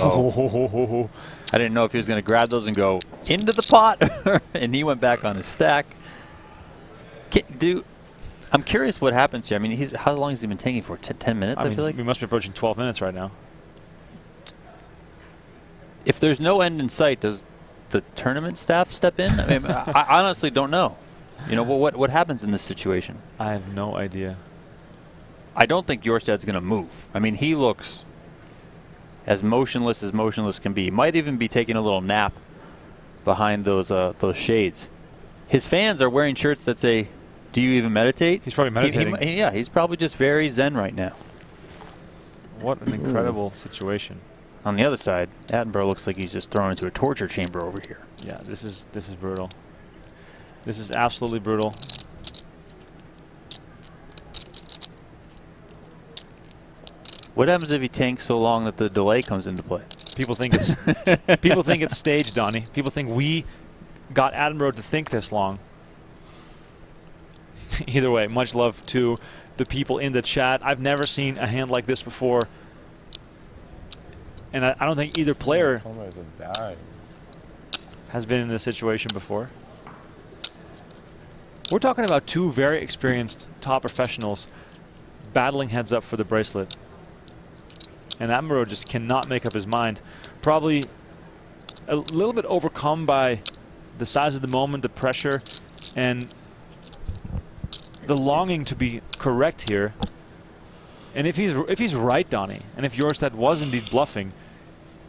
oh, oh, oh. I didn't know if he was going to grab those and go into the pot, and he went back on his stack. Ca- Do I'm curious what happens here. I mean, he's how long has he been taking for? T- Ten minutes, I, I mean, feel like. we must be approaching 12 minutes right now. If there's no end in sight, does the tournament staff step in? I, mean, I, I honestly don't know. You know what, what what happens in this situation? I have no idea. I don't think Jorstad's going to move. I mean, he looks as motionless as motionless can be. He might even be taking a little nap behind those uh, those shades. His fans are wearing shirts that say, "Do you even meditate?" He's probably He- he meditating. yeah, he's probably just very zen right now. What an incredible situation. On the other side, Attenborough looks like he's just thrown into a torture chamber over here. Yeah, this is this is brutal. This is absolutely brutal. What happens if he tanks so long that the delay comes into play? People think it's people think it's staged, Donnie. People think we got Attenborough to think this long. Either way, much love to the people in the chat. I've never seen a hand like this before. And I, I don't think either player has been in this situation before. We're talking about two very experienced top professionals battling heads up for the bracelet. And Attenborough just cannot make up his mind. Probably a little bit overcome by the size of the moment, the pressure, and the longing to be correct here. And if he's if he's right, Donnie, and if Jorstad was indeed bluffing,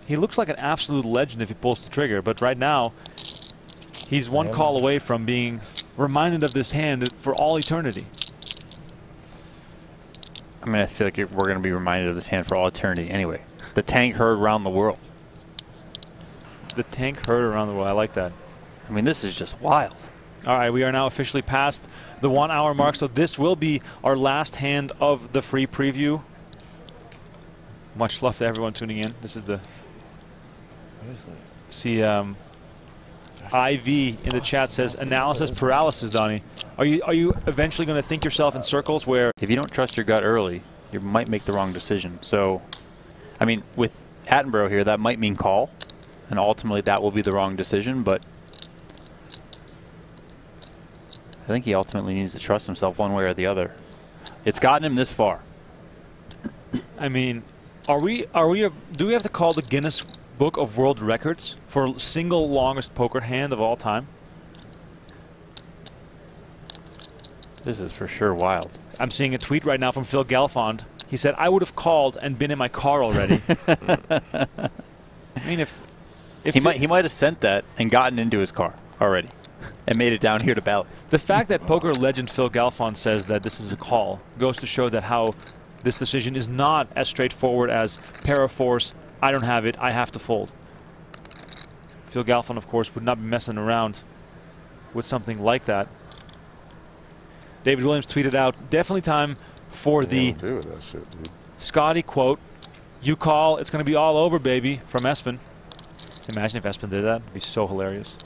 he looks like an absolute legend if he pulls the trigger. But right now, he's one Yeah. call away from being reminded of this hand for all eternity. I mean, I feel like we're going to be reminded of this hand for all eternity. Anyway, the tank heard around the world. The tank heard around the world. I like that. I mean, this is just wild. All right, we are now officially past the one hour mark, so this will be our last hand of the free preview. Much love to everyone tuning in. This is the see um, IV in the chat says analysis paralysis, Donnie. Are you are you eventually going to think yourself in circles where If you don't trust your gut early, you might make the wrong decision. So, I mean, with Attenborough here, that might mean call, and ultimately that will be the wrong decision. But I think he ultimately needs to trust himself one way or the other. It's gotten him this far. I mean, are we are we do we have to call the Guinness Book of World Records for single longest poker hand of all time? This is for sure wild. I'm seeing a tweet right now from Phil Galfond. He said, "I would have called and been in my car already." I mean, if if he might he might have sent that and gotten into his car already, and made it down here to Bally's. the fact that poker legend Phil Galfond says that this is a call goes to show that how this decision is not as straightforward as pair of force. I don't have it. I have to fold. Phil Galfond, of course, would not be messing around with something like that. David Williams tweeted out, definitely time for the do with that shit. Scotty quote, you call, it's going to be all over, baby, from Espen. Imagine if Espen did that. It'd be so hilarious.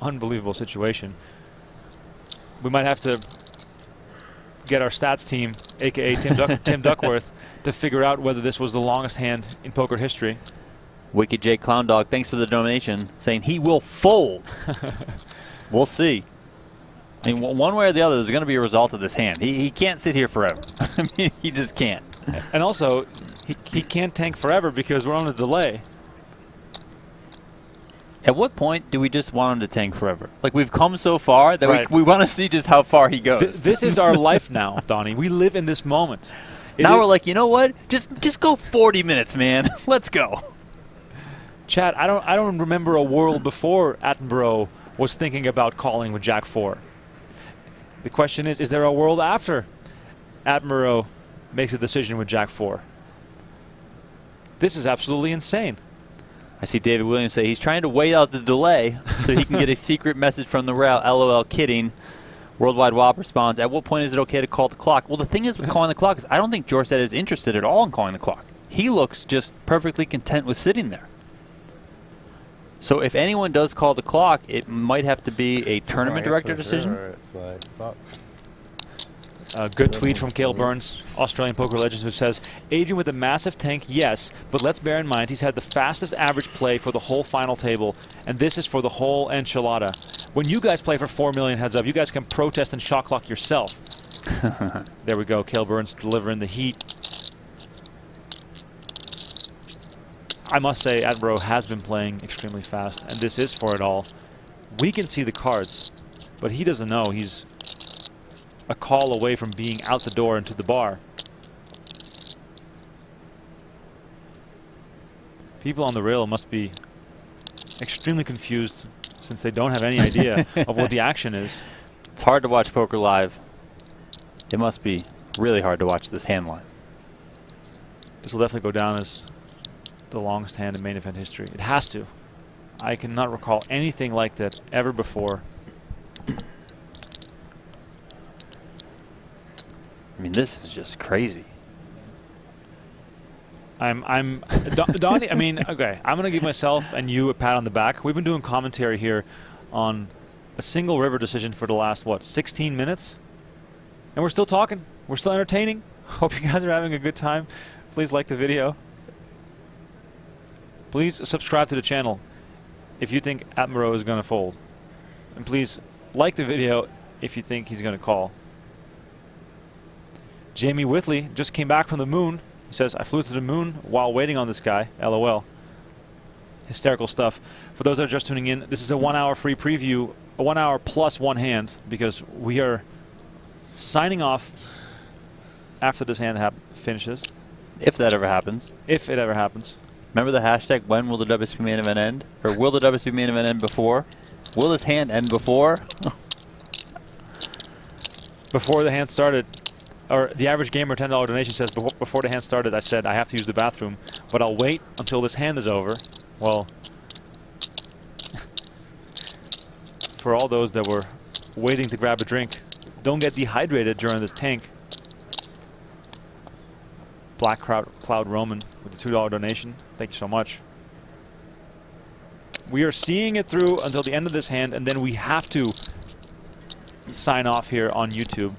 Unbelievable situation. We might have to get our stats team, aka Tim, Duck, Tim Duckworth, to figure out whether this was the longest hand in poker history. Wicked J Clown Dog, thanks for the donation, saying he will fold. we'll see. I mean, one way or the other, there's going to be a result of this hand. He, he can't sit here forever. I mean, he just can't. And also, he, he can't tank forever because we're on a delay. At what point do we just want him to tank forever? Like we've come so far that Right. we, we want to see just how far he goes. Th- this is our life now, Donnie. We live in this moment. It now we're like, you know what? Just just go 40 minutes, man. Let's go. Chad, I don't I don't remember a world before Attenborough was thinking about calling with Jack 4. The question is, is there a world after Attenborough makes a decision with Jack 4? This is absolutely insane. I see David Williams say he's trying to wait out the delay so he can get a secret message from the rail. LOL, kidding. Worldwide WAP responds, At what point is it okay to call the clock? Well, the thing is with calling the clock is I don't think Jorstad is interested at all in calling the clock. He looks just perfectly content with sitting there. So if anyone does call the clock, it might have to be a tournament director decision. It's like, fuck. A good tweet from Kahle Burns, Australian poker legend, who says, Adrian with a massive tank, yes, but let's bear in mind he's had the fastest average play for the whole final table, and this is for the whole enchilada. When you guys play for 4 million heads up, you guys can protest and shot clock yourself. there we go, Kahle Burns delivering the heat. I must say, Attenborough has been playing extremely fast, and this is for it all. We can see the cards, but he doesn't know he's a call away from being out the door into the bar. People on the rail must be extremely confused since they don't have any idea of what the action is. It's hard to watch poker live. It must be really hard to watch this hand live. This will definitely go down as the longest hand in main event history. It has to. I cannot recall anything like that ever before. I mean, this is just crazy. I'm, I'm, Don- Donnie. I mean, okay. I'm gonna give myself and you a pat on the back. We've been doing commentary here on a single river decision for the last what 16 minutes, and we're still talking. We're still entertaining. Hope you guys are having a good time. Please like the video. Please subscribe to the channel if you think Attenborough is gonna fold, and please like the video if you think he's gonna call. Jamie Whitley just came back from the moon. He says, I flew to the moon while waiting on this guy. LOL. Hysterical stuff. For those that are just tuning in, this is a one hour free preview, a one hour plus one hand, because we are signing off after this hand hap- finishes. If that ever happens. If it ever happens. Remember the hashtag, when will the WSOP main event end? Or will the WSOP main event end before? Will this hand end before? Before the hand started, or the average gamer $10 donation says, before, the hand started, I said I have to use the bathroom, but I'll wait until this hand is over. Well, for all those that were waiting to grab a drink, don't get dehydrated during this tank. Black Cloud, Cloud Roman with the $2 donation. Thank you so much. We are seeing it through until the end of this hand, and then we have to sign off here on YouTube.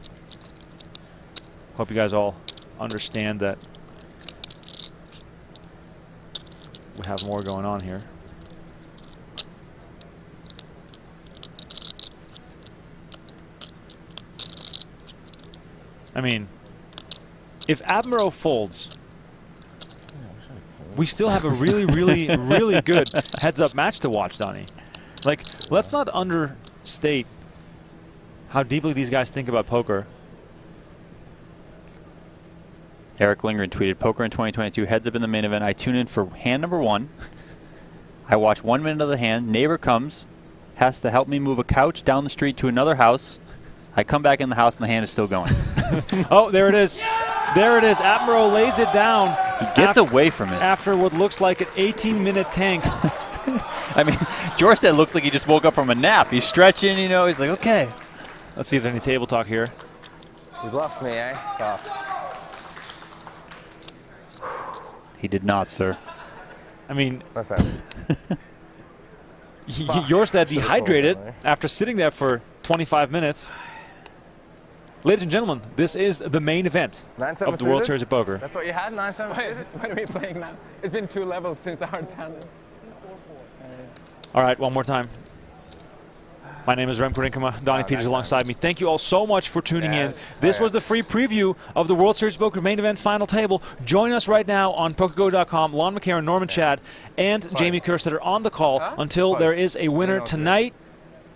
Hope you guys all understand that we have more going on here. I mean, if Admiral folds, we still have a really, really, really good heads-up match to watch, Donnie. Like, let's not understate how deeply these guys think about poker. Erick Lindgren tweeted, Poker in 2022, heads up in the main event. I tune in for hand number one. I watch one minute of the hand. Neighbor comes, has to help me move a couch down the street to another house. I come back in the house and the hand is still going. oh, there it is. There it is. Admiral lays it down. He gets away from it. After what looks like an 18-minute tank. I mean, Jorstad looks like he just woke up from a nap. He's stretching, you know. He's like, okay. Let's see if there's any table talk here. You bluffed me, eh? Bluffed. He did not, sir. I mean, What's that? y- yours that dehydrated after sitting there for 25 minutes. Ladies and gentlemen, this is the main event Nine of seven the World suited? Series of Poker. That's what you had, nine seven Wait, what are we playing now? It's been two levels since the hardest hand. All right, one more time. My name is Remko Rinkema. Donnie Peters alongside me. Thank you all so much for tuning in. This was the free preview of the World Series Poker main event final table. Join us right now on PokerGo.com. Lon McEachern, Norman Chad, and Jamie Kerstetter on the call until there is a winner tonight.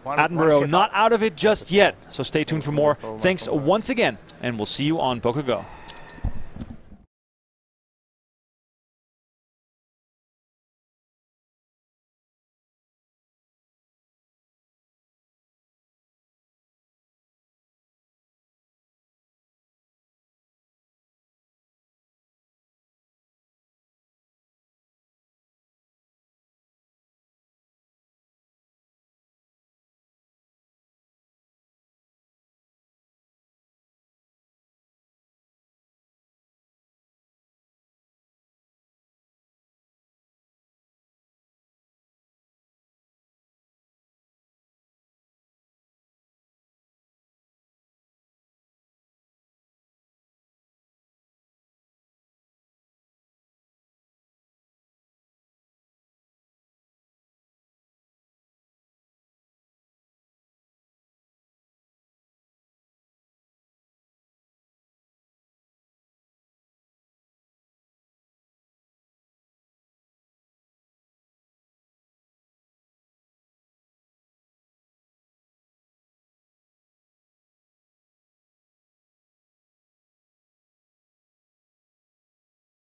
Attenborough not out of it just yet, so stay tuned for more. Thanks once again, and we'll see you on Poker Go.